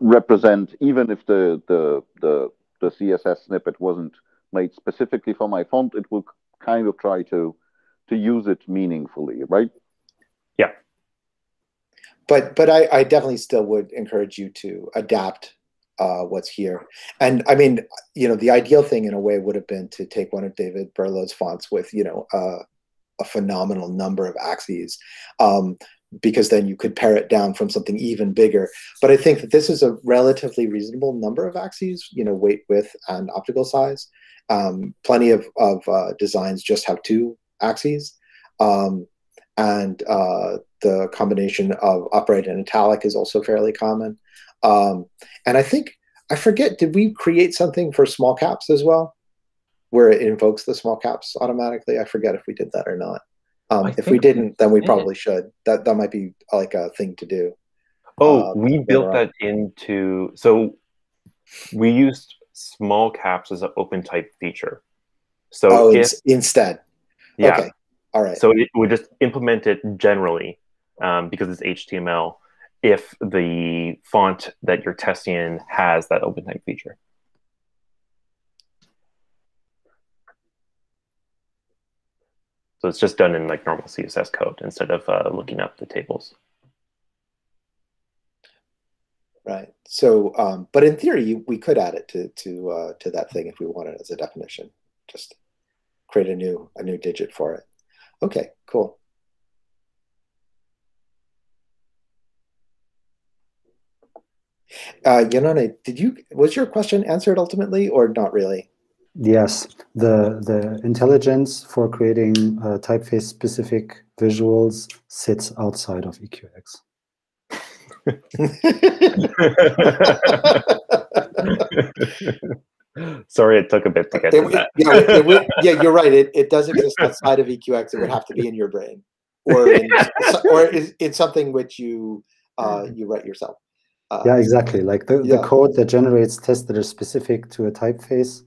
represent even if the the the the CSS snippet wasn't made specifically for my font, it will kind of try to to use it meaningfully, right? Yeah. But but I, I definitely still would encourage you to adapt uh, what's here. And I mean, you know, the ideal thing in a way would have been to take one of David Berlow's fonts with, you know, uh, a phenomenal number of axes, um, because then you could pare it down from something even bigger. But I think that this is a relatively reasonable number of axes, you know, weight, width, and optical size. Um, plenty of, of uh, designs just have two axes. Um, and uh, the combination of upright and italic is also fairly common. Um, and I think I forget, did we create something for small caps as well, where it invokes the small caps automatically? I forget if we did that or not. Um, if we didn't, then we did. probably should. That that might be like a thing to do. Oh, Uh, we built on. that into so we used small caps as an open type feature. So oh, if ins- instead. yeah, Okay. All right. so it would just implement it generally um, because it's HTML. If the font that you're testing in has that open type feature. So it's just done in like normal CSS code instead of uh, looking up the tables. Right. So, um, but in theory, we could add it to to uh, to that thing if we wanted as a definition. Just create a new a new digit for it. Okay. Cool. Uh, Yanone, did you was your question answered ultimately or not really? Yes, the the intelligence for creating uh, typeface specific visuals sits outside of EQX. (laughs) Sorry, it took a bit to get It- to that. yeah, it would- yeah, you're right. It, it does exist outside of EQX. It would have to be in your brain, or in, (laughs) or is it's something which you uh, you write yourself. Uh, Yeah, exactly. Like the, yeah. the code that generates tests that are specific to a typeface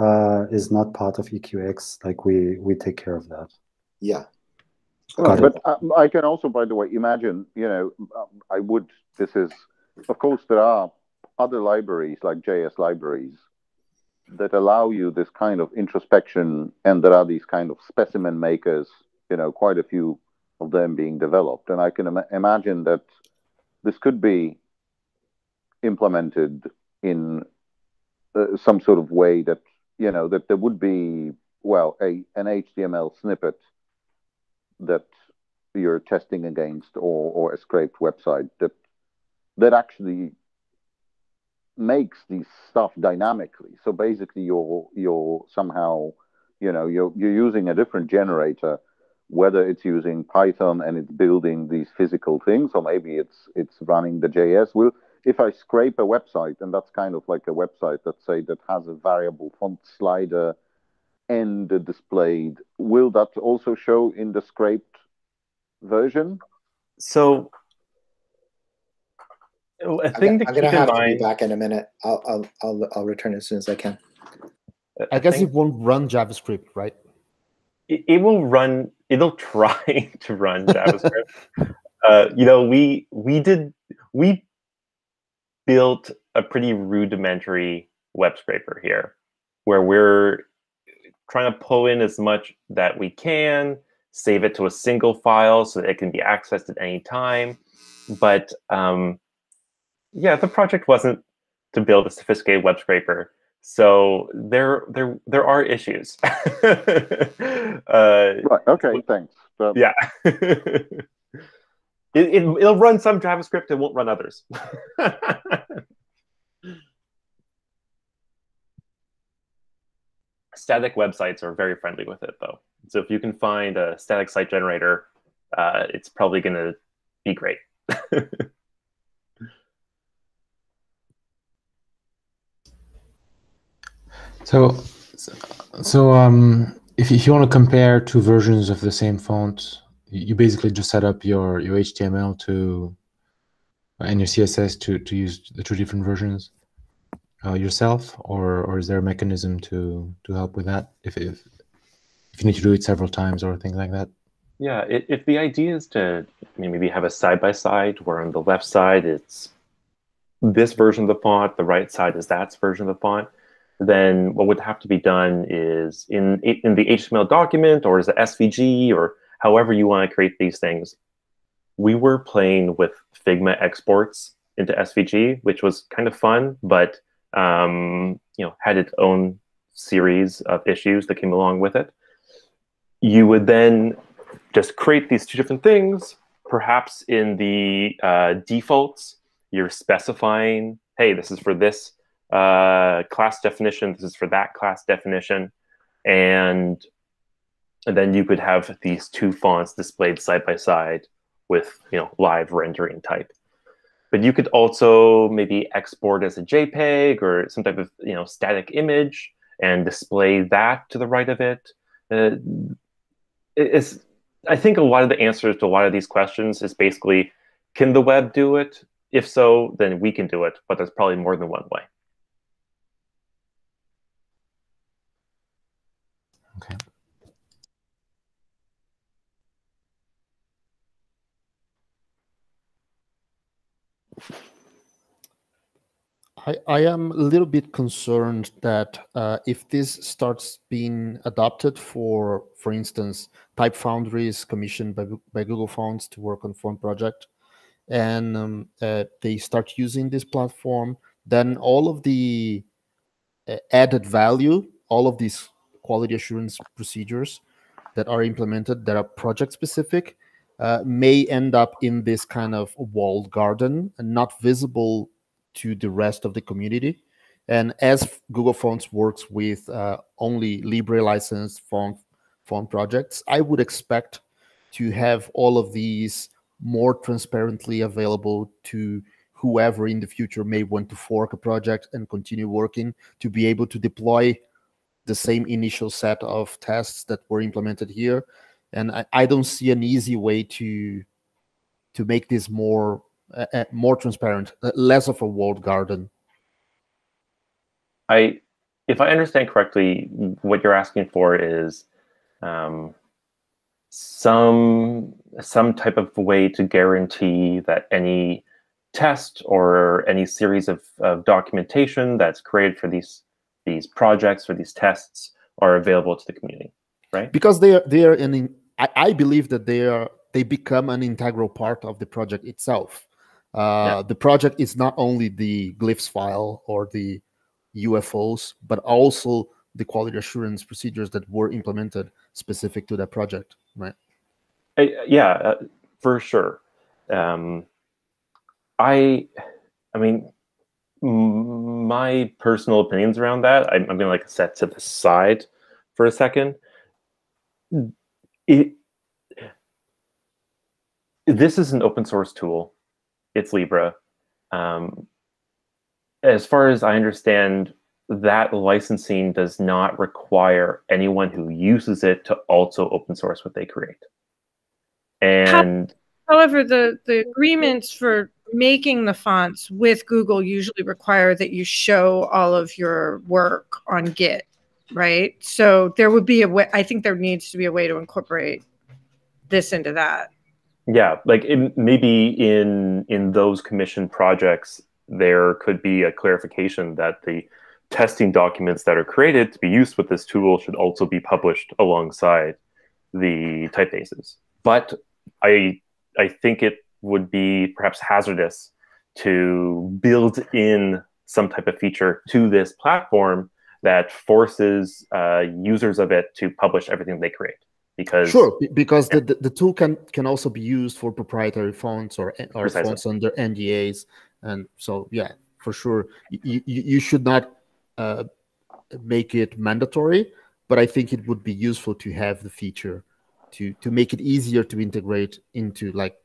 uh, is not part of EQX. Like we we take care of that. Yeah. Got but um, I can also, by the way, imagine, you know, um, I would, this is, of course, there are other libraries like JS libraries that allow you this kind of introspection, and there are these kind of specimen makers, you know, quite a few of them being developed. And I can Im- imagine that this could be implemented in uh, some sort of way that, you know, that there would be, well, a an HTML snippet that you're testing against or, or a scraped website that that actually makes these stuff dynamically. So basically you're you're somehow you know you're you're using a different generator whether it's using python and it's building these physical things or maybe it's it's running the js will if i scrape a website and that's kind of like a website that say that has a variable font slider and displayed, will that also show in the scraped version? So a I'm, thing gonna- I'm keep gonna in have to mind. be back in a minute. I'll I'll I'll, I'll return as soon as I can. I guess think. it won't run JavaScript, right? it, it will run it'll (laughs) try to run javascript uh, you know we we did we built a pretty rudimentary web scraper here where we're trying to pull in as much that we can save it to a single file so that it can be accessed at any time but um, yeah the project wasn't to build a sophisticated web scraper so there, there, there are issues. (laughs) uh, Right. Okay. Thanks. Yeah, (laughs) it, it, it'll run some JavaScript. It won't run others. (laughs) static websites are very friendly with it, though. So if you can find a static site generator, uh, it's probably going to be great. (laughs) So, so um, if, if you want to compare two versions of the same font, you basically just set up your, your HTML to and your CSS to, to use the two different versions uh, yourself, or or is there a mechanism to to help with that if if if you need to do it several times or things like that? Yeah, if, the idea is to maybe have a side by side where on the left side it's this version of the font, the right side is that version of the font, then what would have to be done is in in the HTML document or as a SVG or however you want to create these things. We were playing with Figma exports into SVG, which was kind of fun, but um, you know had its own series of issues that came along with it. You would then just create these two different things. Perhaps in the uh, defaults, you're specifying, hey, this is for this uh, class definition, this is for that class definition, and, and then you could have these two fonts displayed side by side with you know live rendering type. But you could also maybe export as a JPEG or some type of you know static image and display that to the right of it. Uh, it's, I think a lot of the answers to a lot of these questions is basically, can the web do it? If so, then we can do it, but there's probably more than one way. I, I am a little bit concerned that uh, if this starts being adopted for, for instance, Type Foundry is commissioned by, by Google Fonts to work on font project, and um, uh, they start using this platform, then all of the uh, added value, all of these quality assurance procedures that are implemented that are project specific, uh, may end up in this kind of walled garden and not visible to the rest of the community. And as Google Fonts works with uh, only Libre licensed font font projects, I would expect to have all of these more transparently available to whoever in the future may want to fork a project and continue working to be able to deploy the same initial set of tests that were implemented here. And I, I don't see an easy way to to make this more uh, uh, more transparent, uh, less of a walled garden. I, if I understand correctly, what you're asking for is um, some some type of way to guarantee that any test or any series of, of documentation that's created for these these projects or these tests are available to the community, right? Because they are they are an I, I believe that they are they become an integral part of the project itself. Uh, yeah. The project is not only the glyphs file or the UFOs, but also the quality assurance procedures that were implemented specific to that project, right? Uh, yeah, uh, for sure. Um, I, I mean, my personal opinions around that, I'm, I'm going to like set to the side for a second. It, this is an open source tool. It's Libre. Um, as far as I understand, that licensing does not require anyone who uses it to also open source what they create. And however, the the agreements for making the fonts with Google usually require that you show all of your work on Git. right? So there would be a way. I think there needs to be a way to incorporate this into that. Yeah, like it, maybe in in those commission projects, there could be a clarification that the testing documents that are created to be used with this tool should also be published alongside the typefaces. But I I think it would be perhaps hazardous to build in some type of feature to this platform that forces uh, users of it to publish everything they create because sure because yeah. the, the, tool can can also be used for proprietary fonts or or Precisely. fonts under NDAs and so yeah for sure you, you, should not uh, make it mandatory but I think it would be useful to have the feature to to make it easier to integrate into like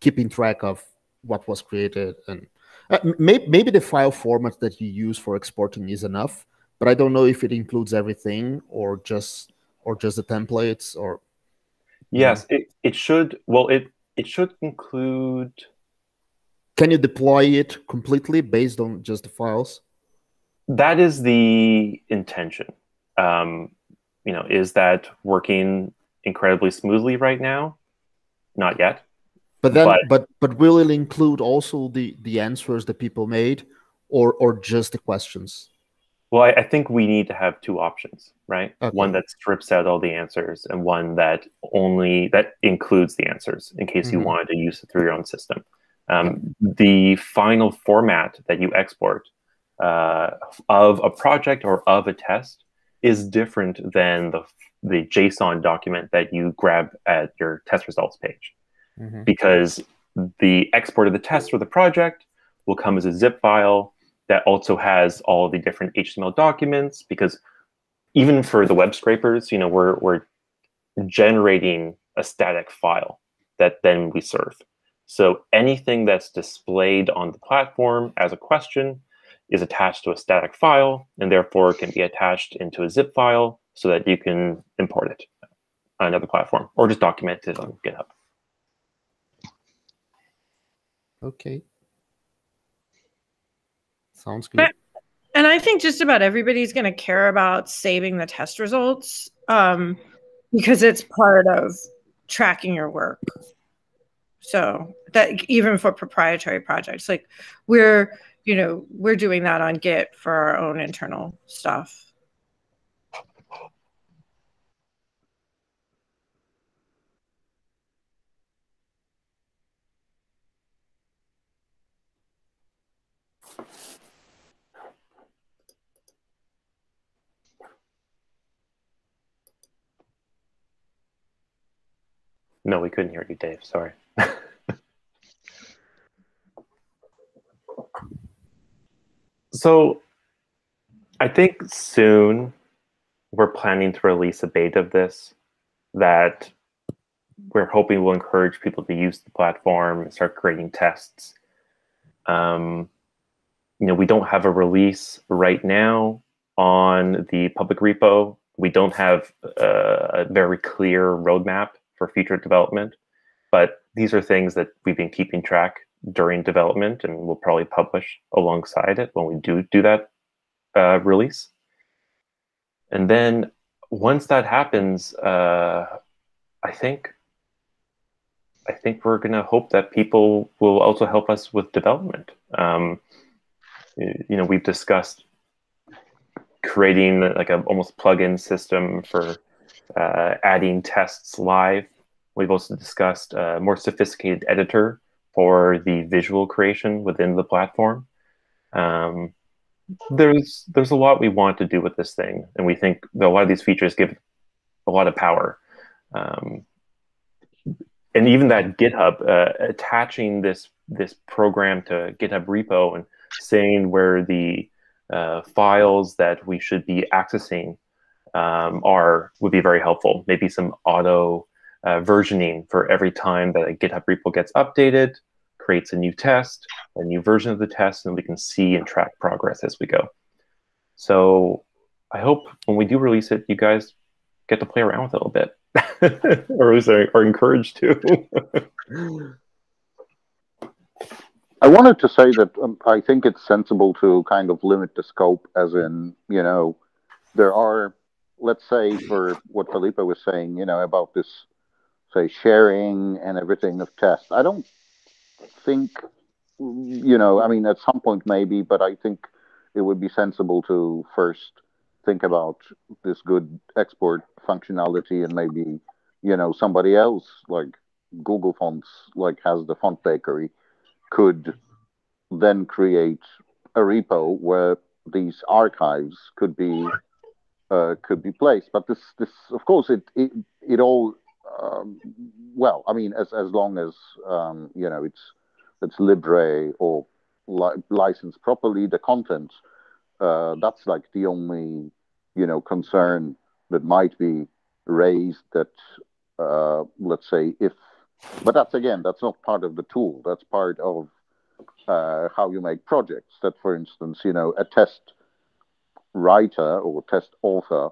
keeping track of what was created and uh, may, maybe the file format that you use for exporting is enough but i don't know if it includes everything or just or just the templates or? Yes it, it should well it it should include can you deploy it completely based on just the files? That is the intention. Um, you know is that working incredibly smoothly right now? Not yet. But then, but, but but will it include also the the answers that people made, or or just the questions? Well, I, I think we need to have two options, right? Okay. One that strips out all the answers, and one that only that includes the answers in case mm-hmm. you wanted to use it through your own system. Um, the final format that you export uh, of a project or of a test is different than the the JSON document that you grab at your test results page mm-hmm. because the export of the test for the project will come as a zip file that also has all the different HTML documents because even for the web scrapers, you know, we're, we're generating a static file that then we serve. So anything that's displayed on the platform as a question is attached to a static file and therefore can be attached into a zip file so that you can import it on another platform or just document it on GitHub. Okay. Sounds good. And I think just about everybody's going to care about saving the test results um, because it's part of tracking your work. So that even for proprietary projects, like we're, you know, we're doing that on Git for our own internal stuff. No, we couldn't hear you, Dave. Sorry. (laughs) so I think soon we're planning to release a beta of this that we're hoping will encourage people to use the platform and start creating tests. Um, you know, we don't have a release right now on the public repo. We don't have a, a very clear roadmap for future development. But these are things that we've been keeping track during development and we'll probably publish alongside it when we do do that uh, release. And then once that happens, uh, I think I think we're going to hope that people will also help us with development. Um, you know, we've discussed creating like a almost plug-in system for uh, adding tests live. We've also discussed a more sophisticated editor for the visual creation within the platform. Um, there's there's a lot we want to do with this thing, and we think that a lot of these features give a lot of power. Um, and even that GitHub uh, attaching this this program to GitHub repo and saying where the uh, files that we should be accessing um, are would be very helpful. Maybe some auto uh, versioning for every time that a GitHub repo gets updated, creates a new test, a new version of the test, and we can see and track progress as we go. So I hope when we do release it, you guys get to play around with it a little bit, (laughs) or are, are encouraged to. (laughs) I wanted to say that um, I think it's sensible to kind of limit the scope, as in, you know, there are let's say for what Felipe was saying, you know, about this, say, sharing and everything of tests. I don't think, you know, I mean, at some point maybe, but I think it would be sensible to first think about this good export functionality and maybe, you know, somebody else like Google Fonts, like has the font bakery, could then create a repo where these archives could be uh, could be placed. But this, this, of course, it it, it all, um, well, I mean, as as long as um, you know it's it's libre or li- licensed properly, the content. Uh, that's like the only you know concern that might be raised. That uh, let's say if, but that's again, that's not part of the tool. That's part of uh, how you make projects. That, for instance, you know, a test writer or test author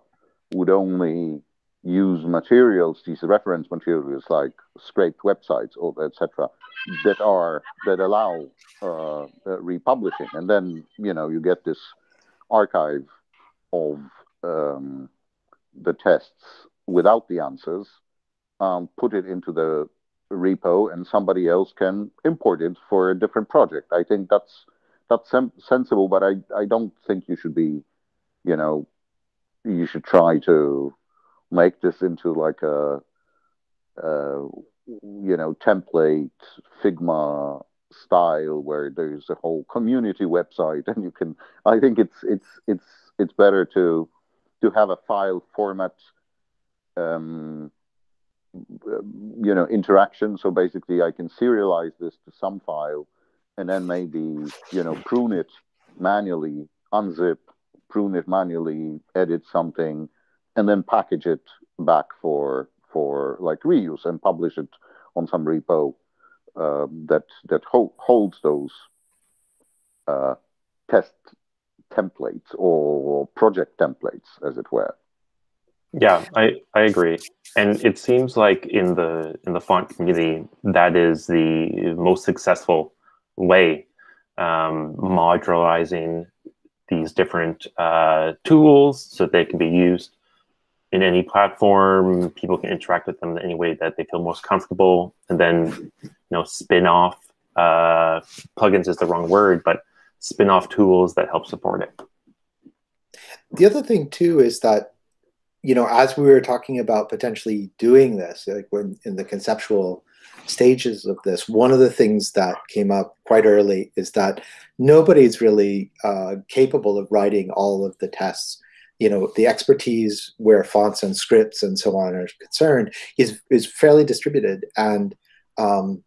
would only use materials, these reference materials like scraped websites or etc., that are that allow uh, uh, republishing, and then you know you get this archive of um, the tests without the answers, um, put it into the repo, and somebody else can import it for a different project. I think that's that's sem- sensible, but I I don't think you should be you know, you should try to make this into like a, a you know, template Figma style where there's a whole community website and you can I think it's it's it's it's better to to have a file format um, you know interaction. So basically I can serialize this to some file and then maybe you know prune it manually unzip prune it manually, edit something, and then package it back for for like reuse and publish it on some repo uh, that that ho- holds those uh, test templates or project templates, as it were. Yeah, I, I agree. And it seems like in the in the font community, that is the most successful way um, modularizing these different uh, tools so they can be used in any platform. People can interact with them in any way that they feel most comfortable, and then you know spin off uh, plugins is the wrong word, but spin off tools that help support it. The other thing too is that you know as we were talking about potentially doing this, like when in the conceptual stages of this, one of the things that came up quite early is that nobody's really uh, capable of writing all of the tests. You know, the expertise where fonts and scripts and so on are concerned is is fairly distributed, and um,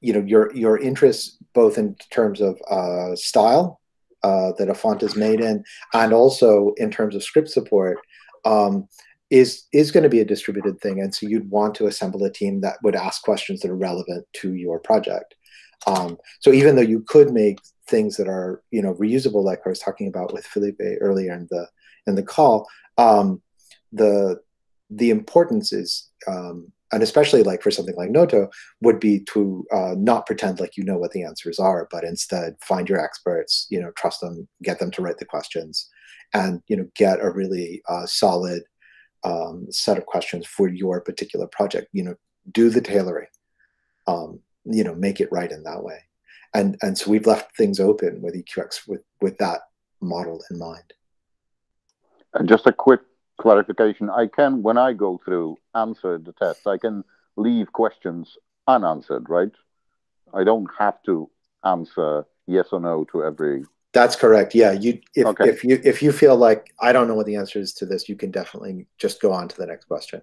you know your your interests both in terms of uh, style uh, that a font is made in, and also in terms of script support. Um, is is going to be a distributed thing and so you'd want to assemble a team that would ask questions that are relevant to your project. Um, so even though you could make things that are you know reusable like i was talking about with felipe earlier in the in the call um, the the importance is um, and especially like for something like noto would be to uh, not pretend like you know what the answers are but instead find your experts you know trust them get them to write the questions and you know get a really uh, solid um, set of questions for your particular project. You know, do the tailoring. Um, you know, make it right in that way. And and so we've left things open with EQX with with that model in mind. And just a quick clarification: I can, when I go through answer the test, I can leave questions unanswered, right? I don't have to answer yes or no to every that's correct. Yeah, you if, okay. if you if you feel like I don't know what the answer is to this, you can definitely just go on to the next question.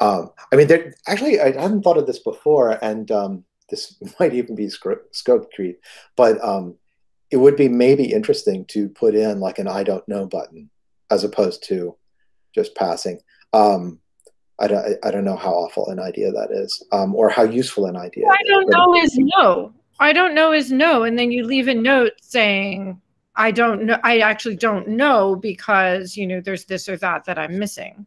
Um, I mean, there actually I hadn't thought of this before, and um, this (laughs) might even be scope creep, but um, it would be maybe interesting to put in like an I don't know button as opposed to just passing. Um, I don't, I don't know how awful an idea that is, um, or how useful an idea. I don't know is no. I don't know is no. And then you leave a note saying, I don't know. I actually don't know because, you know, there's this or that that I'm missing.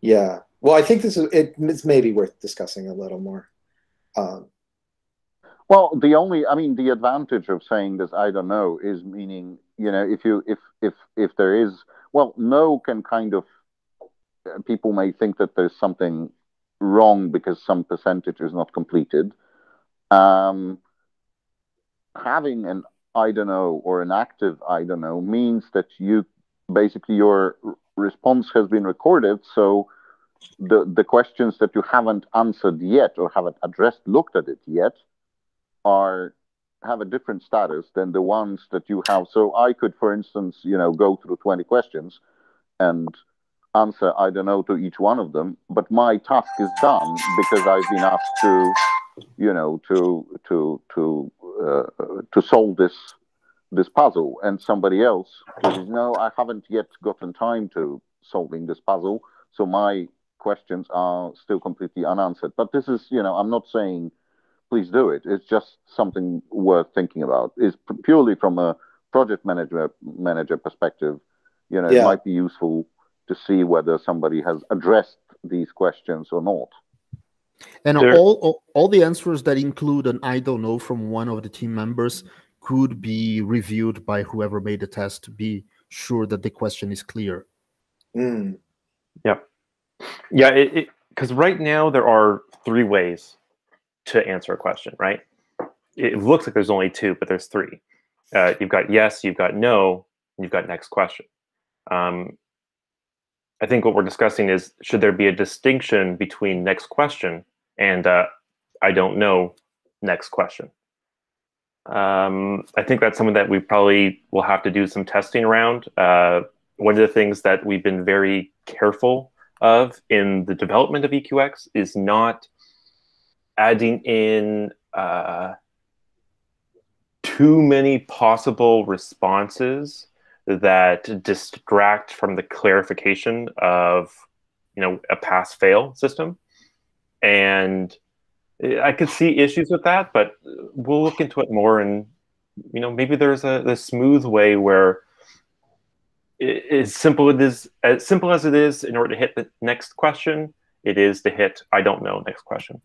Yeah. Well, I think this is, it, it's maybe worth discussing a little more. Um, well, the only, I mean, the advantage of saying this, I don't know, is meaning, you know, if you, if, if, if there is, well, no can kind of people may think that there's something wrong because some percentage is not completed. Um, having an I don't know or an active I don't know means that you basically your response has been recorded. So the the questions that you haven't answered yet or haven't addressed, looked at it yet, are have a different status than the ones that you have. So I could, for instance, you know, go through 20 questions and answer I don't know to each one of them, but my task is done because I've been asked to, you know, to to to Uh, to solve this this puzzle, and somebody else says, no, I haven't yet gotten time to solving this puzzle, so my questions are still completely unanswered. But this is, you know, I'm not saying please do it. It's just something worth thinking about. Is purely from a project manager manager perspective, you know, Yeah. it might be useful to see whether somebody has addressed these questions or not. And There- all, all all the answers that include an I don't know from one of the team members could be reviewed by whoever made the test to be sure that the question is clear. Mm. Yep. Yeah, it because right now there are three ways to answer a question, right? It looks like there's only two, but there's three. Uh, you've got yes, you've got no, and you've got next question. Um, I think what we're discussing is should there be a distinction between next question and uh, I don't know next question. Um, I think that's something that we probably will have to do some testing around. Uh, one of the things that we've been very careful of in the development of EQX is not adding in uh, too many possible responses that distract from the clarification of you know a pass fail system. And i could see issues with that but we'll look into it more and you know maybe there's a, a smooth way where i- as simple it is as simple as it is in order to hit the next question it is to hit i don't know next question.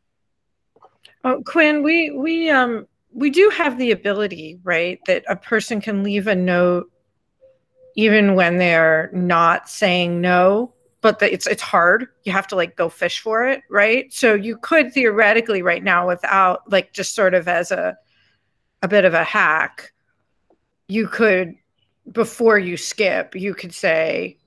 Oh, Quinn, we we um we do have the ability, right, that a person can leave a note even when they're not saying no, but the, it's it's hard. You have to like go fish for it, right? So you could theoretically right now without like just sort of as a a bit of a hack, you could before you skip, you could say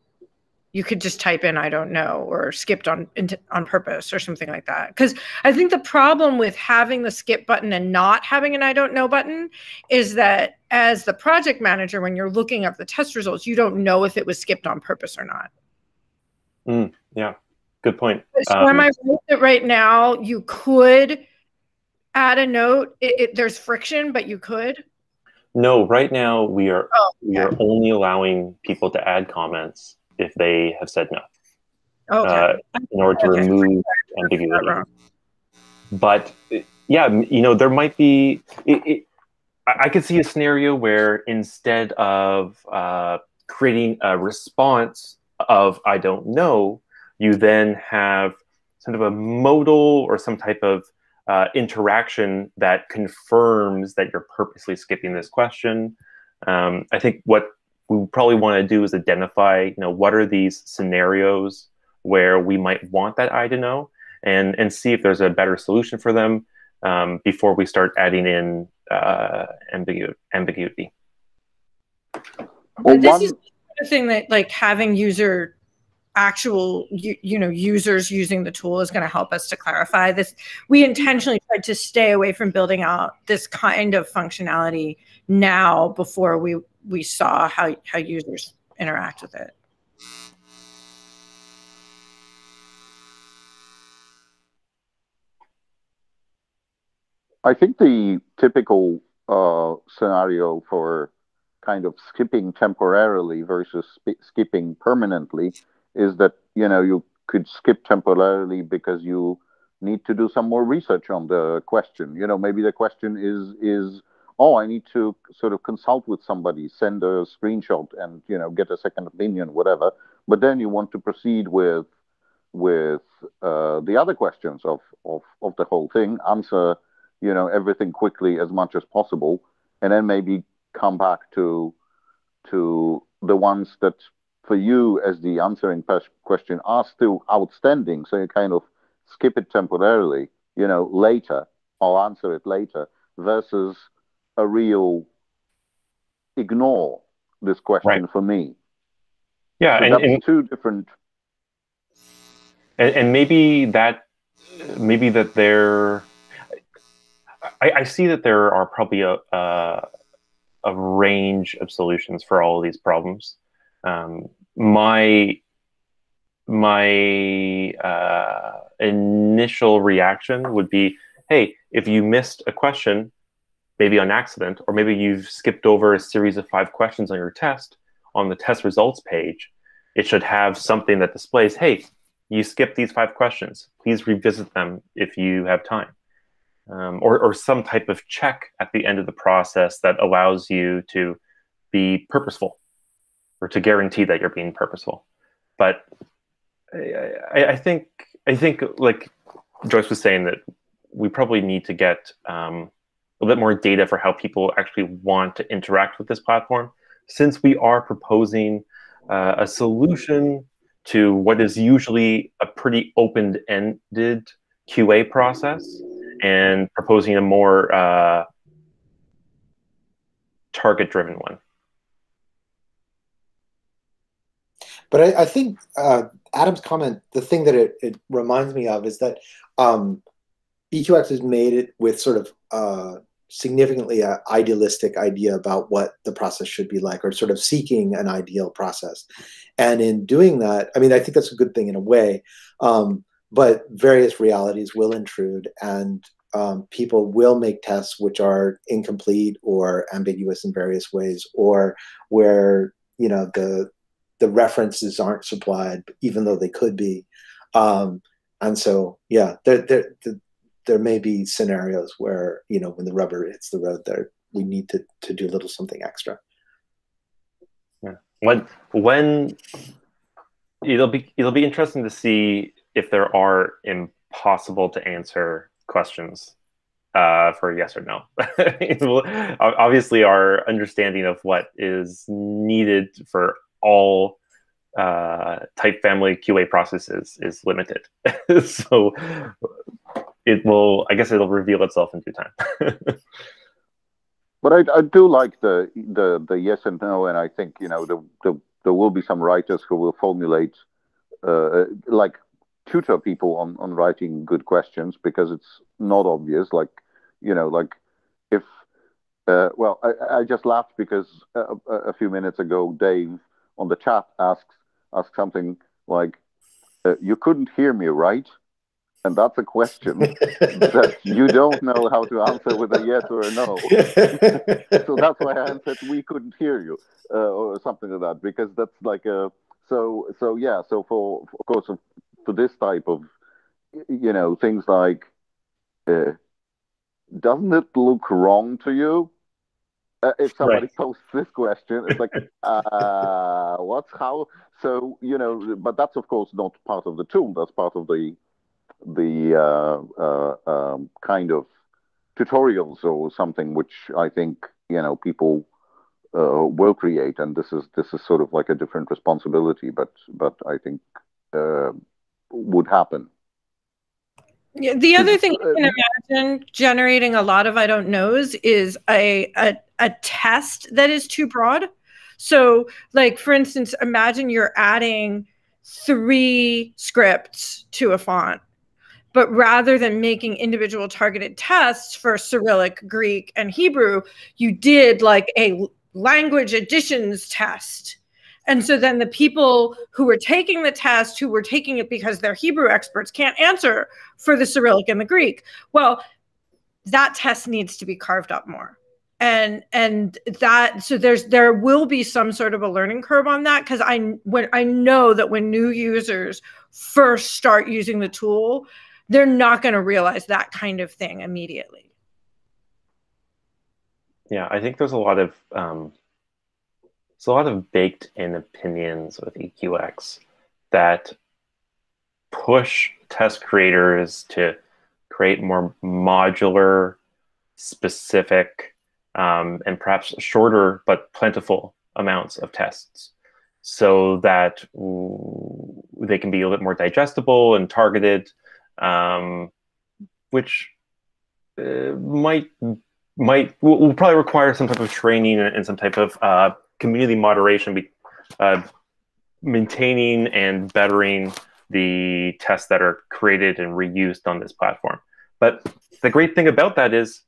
you could just type in I don't know or skipped on on purpose or something like that. Cuz I think the problem with having the skip button and not having an I don't know button is that as the project manager when you're looking at the test results, you don't know if it was skipped on purpose or not. Mm, yeah good point So am Um, I right that right now you could add a note? It, it, there's friction, but you could. No, right now we are Oh, we are only allowing people to add comments if they have said no, Okay. uh, in order to Okay. remove ambiguity. But yeah, you know, there might be. It, it, I I could see a scenario where instead of uh, creating a response of "I don't know," you then have sort of a modal or some type of uh, interaction that confirms that you're purposely skipping this question. Um, I think what we probably want to do is identify, you know, what are these scenarios where we might want that I to know, and and see if there's a better solution for them um, before we start adding in uh, ambigu- ambiguity. But this is the thing that like having user actual you, you know users using the tool is going to help us to clarify this we intentionally tried to stay away from building out this kind of functionality now before we we saw how how users interact with it I think the typical uh, scenario for kind of skipping temporarily versus skipping permanently is that you know you could skip temporarily because you need to do some more research on the question. You know, maybe the question is is oh, I need to sort of consult with somebody, send a screenshot, and you know get a second opinion, whatever. But then you want to proceed with with uh, the other questions of, of of the whole thing, answer you know everything quickly as much as possible, and then maybe come back to to the ones that for you as the answering question are still outstanding, so you kind of skip it temporarily, you know, later, I'll answer it later, versus a real ignore this question for me. Yeah, So and, that's and, two different. and and maybe that maybe that there I, I see that there are probably a, a a range of solutions for all of these problems. Um, my my uh, initial reaction would be, hey, if you missed a question, maybe on accident, or maybe you've skipped over a series of five questions on your test, on the test results page, it should have something that displays, hey, you skipped these five questions. Please revisit them if you have time. Um, or, or some type of check at the end of the process that allows you to be purposeful or to guarantee that you're being purposeful. But I, I, think I think like Joyce was saying that we probably need to get um, little bit more data for how people actually want to interact with this platform, since we are proposing uh, a solution to what is usually a pretty open-ended QA process, and proposing a more uh, target-driven one. But I, I think uh, Adam's comment, the thing that it, it reminds me of is that um, EQX has made it with sort of uh, significantly a idealistic idea about what the process should be like, or sort of seeking an ideal process. And in doing that, I mean, I think that's a good thing in a way, um, but various realities will intrude, and um, people will make tests which are incomplete or ambiguous in various ways, or where you know the the references aren't supplied, even though they could be. Um, and so, yeah, there, there, there, may be scenarios where, you know, when the rubber hits the road there, we need to, to do a little something extra. Yeah. When, when it'll be, it'll be interesting to see if there are impossible to answer questions uh, for yes or no. (laughs) Obviously, our understanding of what is needed for all uh, type family QA processes is limited. (laughs) so it will, I guess it'll reveal itself in due time. (laughs) But I, I do like the, the the yes and no, and I think you know the, the there will be some writers who will formulate uh, like tutor people on on writing good questions because it's not obvious. Like you know, like if uh, well, I, I just laughed because a, a few minutes ago Dave on the chat asks ask something like, uh, "You couldn't hear me, right?" And that's a question that you don't know how to answer with a yes or a no. (laughs) so that's why I answered, "We couldn't hear you," uh, or something like that, because that's like a so so yeah. So for of course for this type of you know things like, uh, doesn't it look wrong to you? uh, if somebody Right. posts this question, it's like, uh, what's how? So you know, but that's of course not part of the tool. That's part of the the uh, uh, um, kind of tutorials or something which I think you know people uh, will create, and this is this is sort of like a different responsibility, but but I think uh, would happen. Yeah, the other thing I can imagine generating a lot of I don't knows is a, a a test that is too broad. So, like for instance, imagine you're adding three scripts to a font, but rather than making individual targeted tests for Cyrillic, Greek, and Hebrew, you did like a language additions test. And so then the people who were taking the test, who were taking it because they're Hebrew experts, can't answer for the Cyrillic and the Greek. Well, that test needs to be carved up more. And and that so there's there will be some sort of a learning curve on that because I when I know that when new users first start using the tool, they're not going to realize that kind of thing immediately. Yeah, I think there's a lot of um, there's a lot of baked in opinions with EQX that push test creators to create more modular, specific, um, and perhaps shorter but plentiful amounts of tests. so that they can be a little bit more digestible and targeted, um, which uh, might might will, will, probably require some type of training and, and some type of uh, community moderation, be, uh, maintaining and bettering the tests that are created and reused on this platform. But the great thing about that is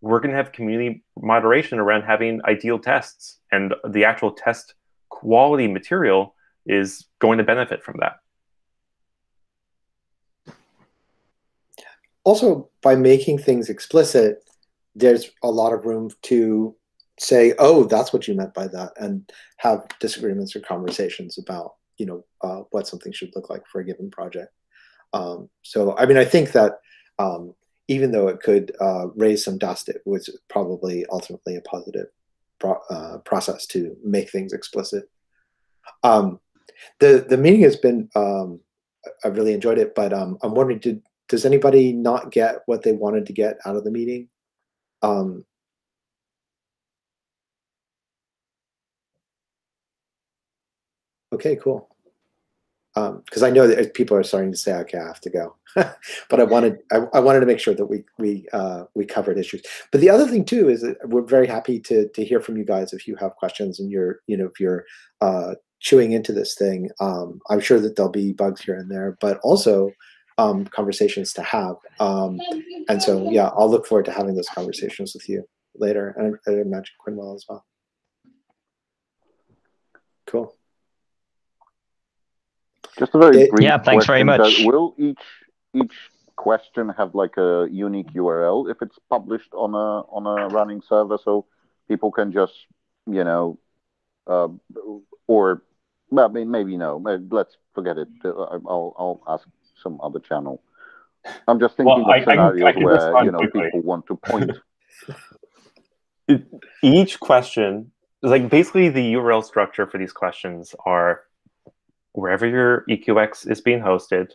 we're going to have community moderation around having ideal tests, and the actual test quality material is going to benefit from that. Also, by making things explicit, there's a lot of room to say, "Oh, that's what you meant by that," and have disagreements or conversations about, you know, uh, what something should look like for a given project. Um, so, I mean, I think that um, even though it could uh, raise some dust, it was probably ultimately a positive pro uh, process to make things explicit. Um, the the meeting has been um, I really enjoyed it, but um, I'm wondering, did does anybody not get what they wanted to get out of the meeting? Um, okay, cool because um, I know that people are starting to say, "Okay, I have to go," (laughs) but I wanted I, I, wanted to make sure that we we uh, we covered issues. But the other thing too is that we're very happy to to hear from you guys if you have questions and you're you know if you're uh, chewing into this thing. Um, I'm sure that there'll be bugs here and there, but also um, conversations to have. Um, and so yeah, I'll look forward to having those conversations with you later, and I, I imagine Quinn as well. Cool. Just a very brief yeah. Thanks very much. will each each question have like a unique URL if it's published on a on a running server, so people can just you know, uh, or well, maybe no. Let's forget it. Uh, I'll I'll ask some other channel. I'm just thinking well, of I, scenarios I can, I can where you know quickly. people want to point. (laughs) Each question, like basically the URL structure for these questions are wherever your EQX is being hosted,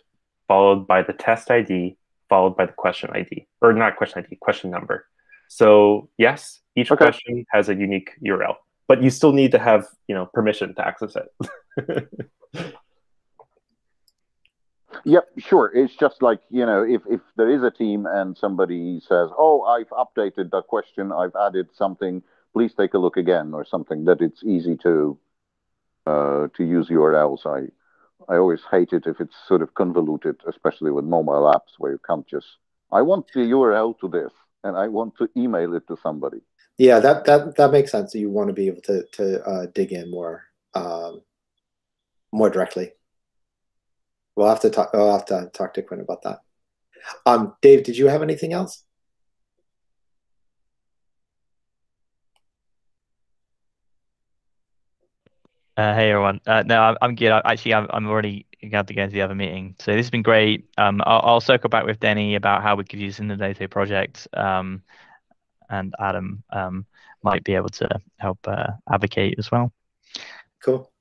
followed by the test ID, followed by the question ID, or not question ID, question number. So yes, each okay. question has a unique URL, but you still need to have you know permission to access it. (laughs) Yep, sure. It's just like, you know, if, if there is a team and somebody says, oh, I've updated the question, I've added something, please take a look again or something, that it's easy to uh, to use URLs. I I always hate it if it's sort of convoluted, especially with mobile apps where you can't just I want the URL to this and I want to email it to somebody. Yeah, that that that makes sense. You want to be able to to uh, dig in more um, more directly. We'll have to talk. I'll have to talk to Quinn about that. Um, Dave, did you have anything else? Uh, hey everyone. Uh, no, I'm, I'm good. I, actually, I'm, I'm already going to go into the other meeting. So this has been great. Um, I'll, I'll circle back with Denny about how we could use in the Data project. Um, and Adam um, might be able to help uh, advocate as well. Cool.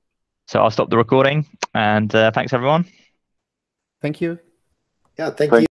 So I'll stop the recording and uh, thanks everyone. Thank you. Yeah, thank, thank you.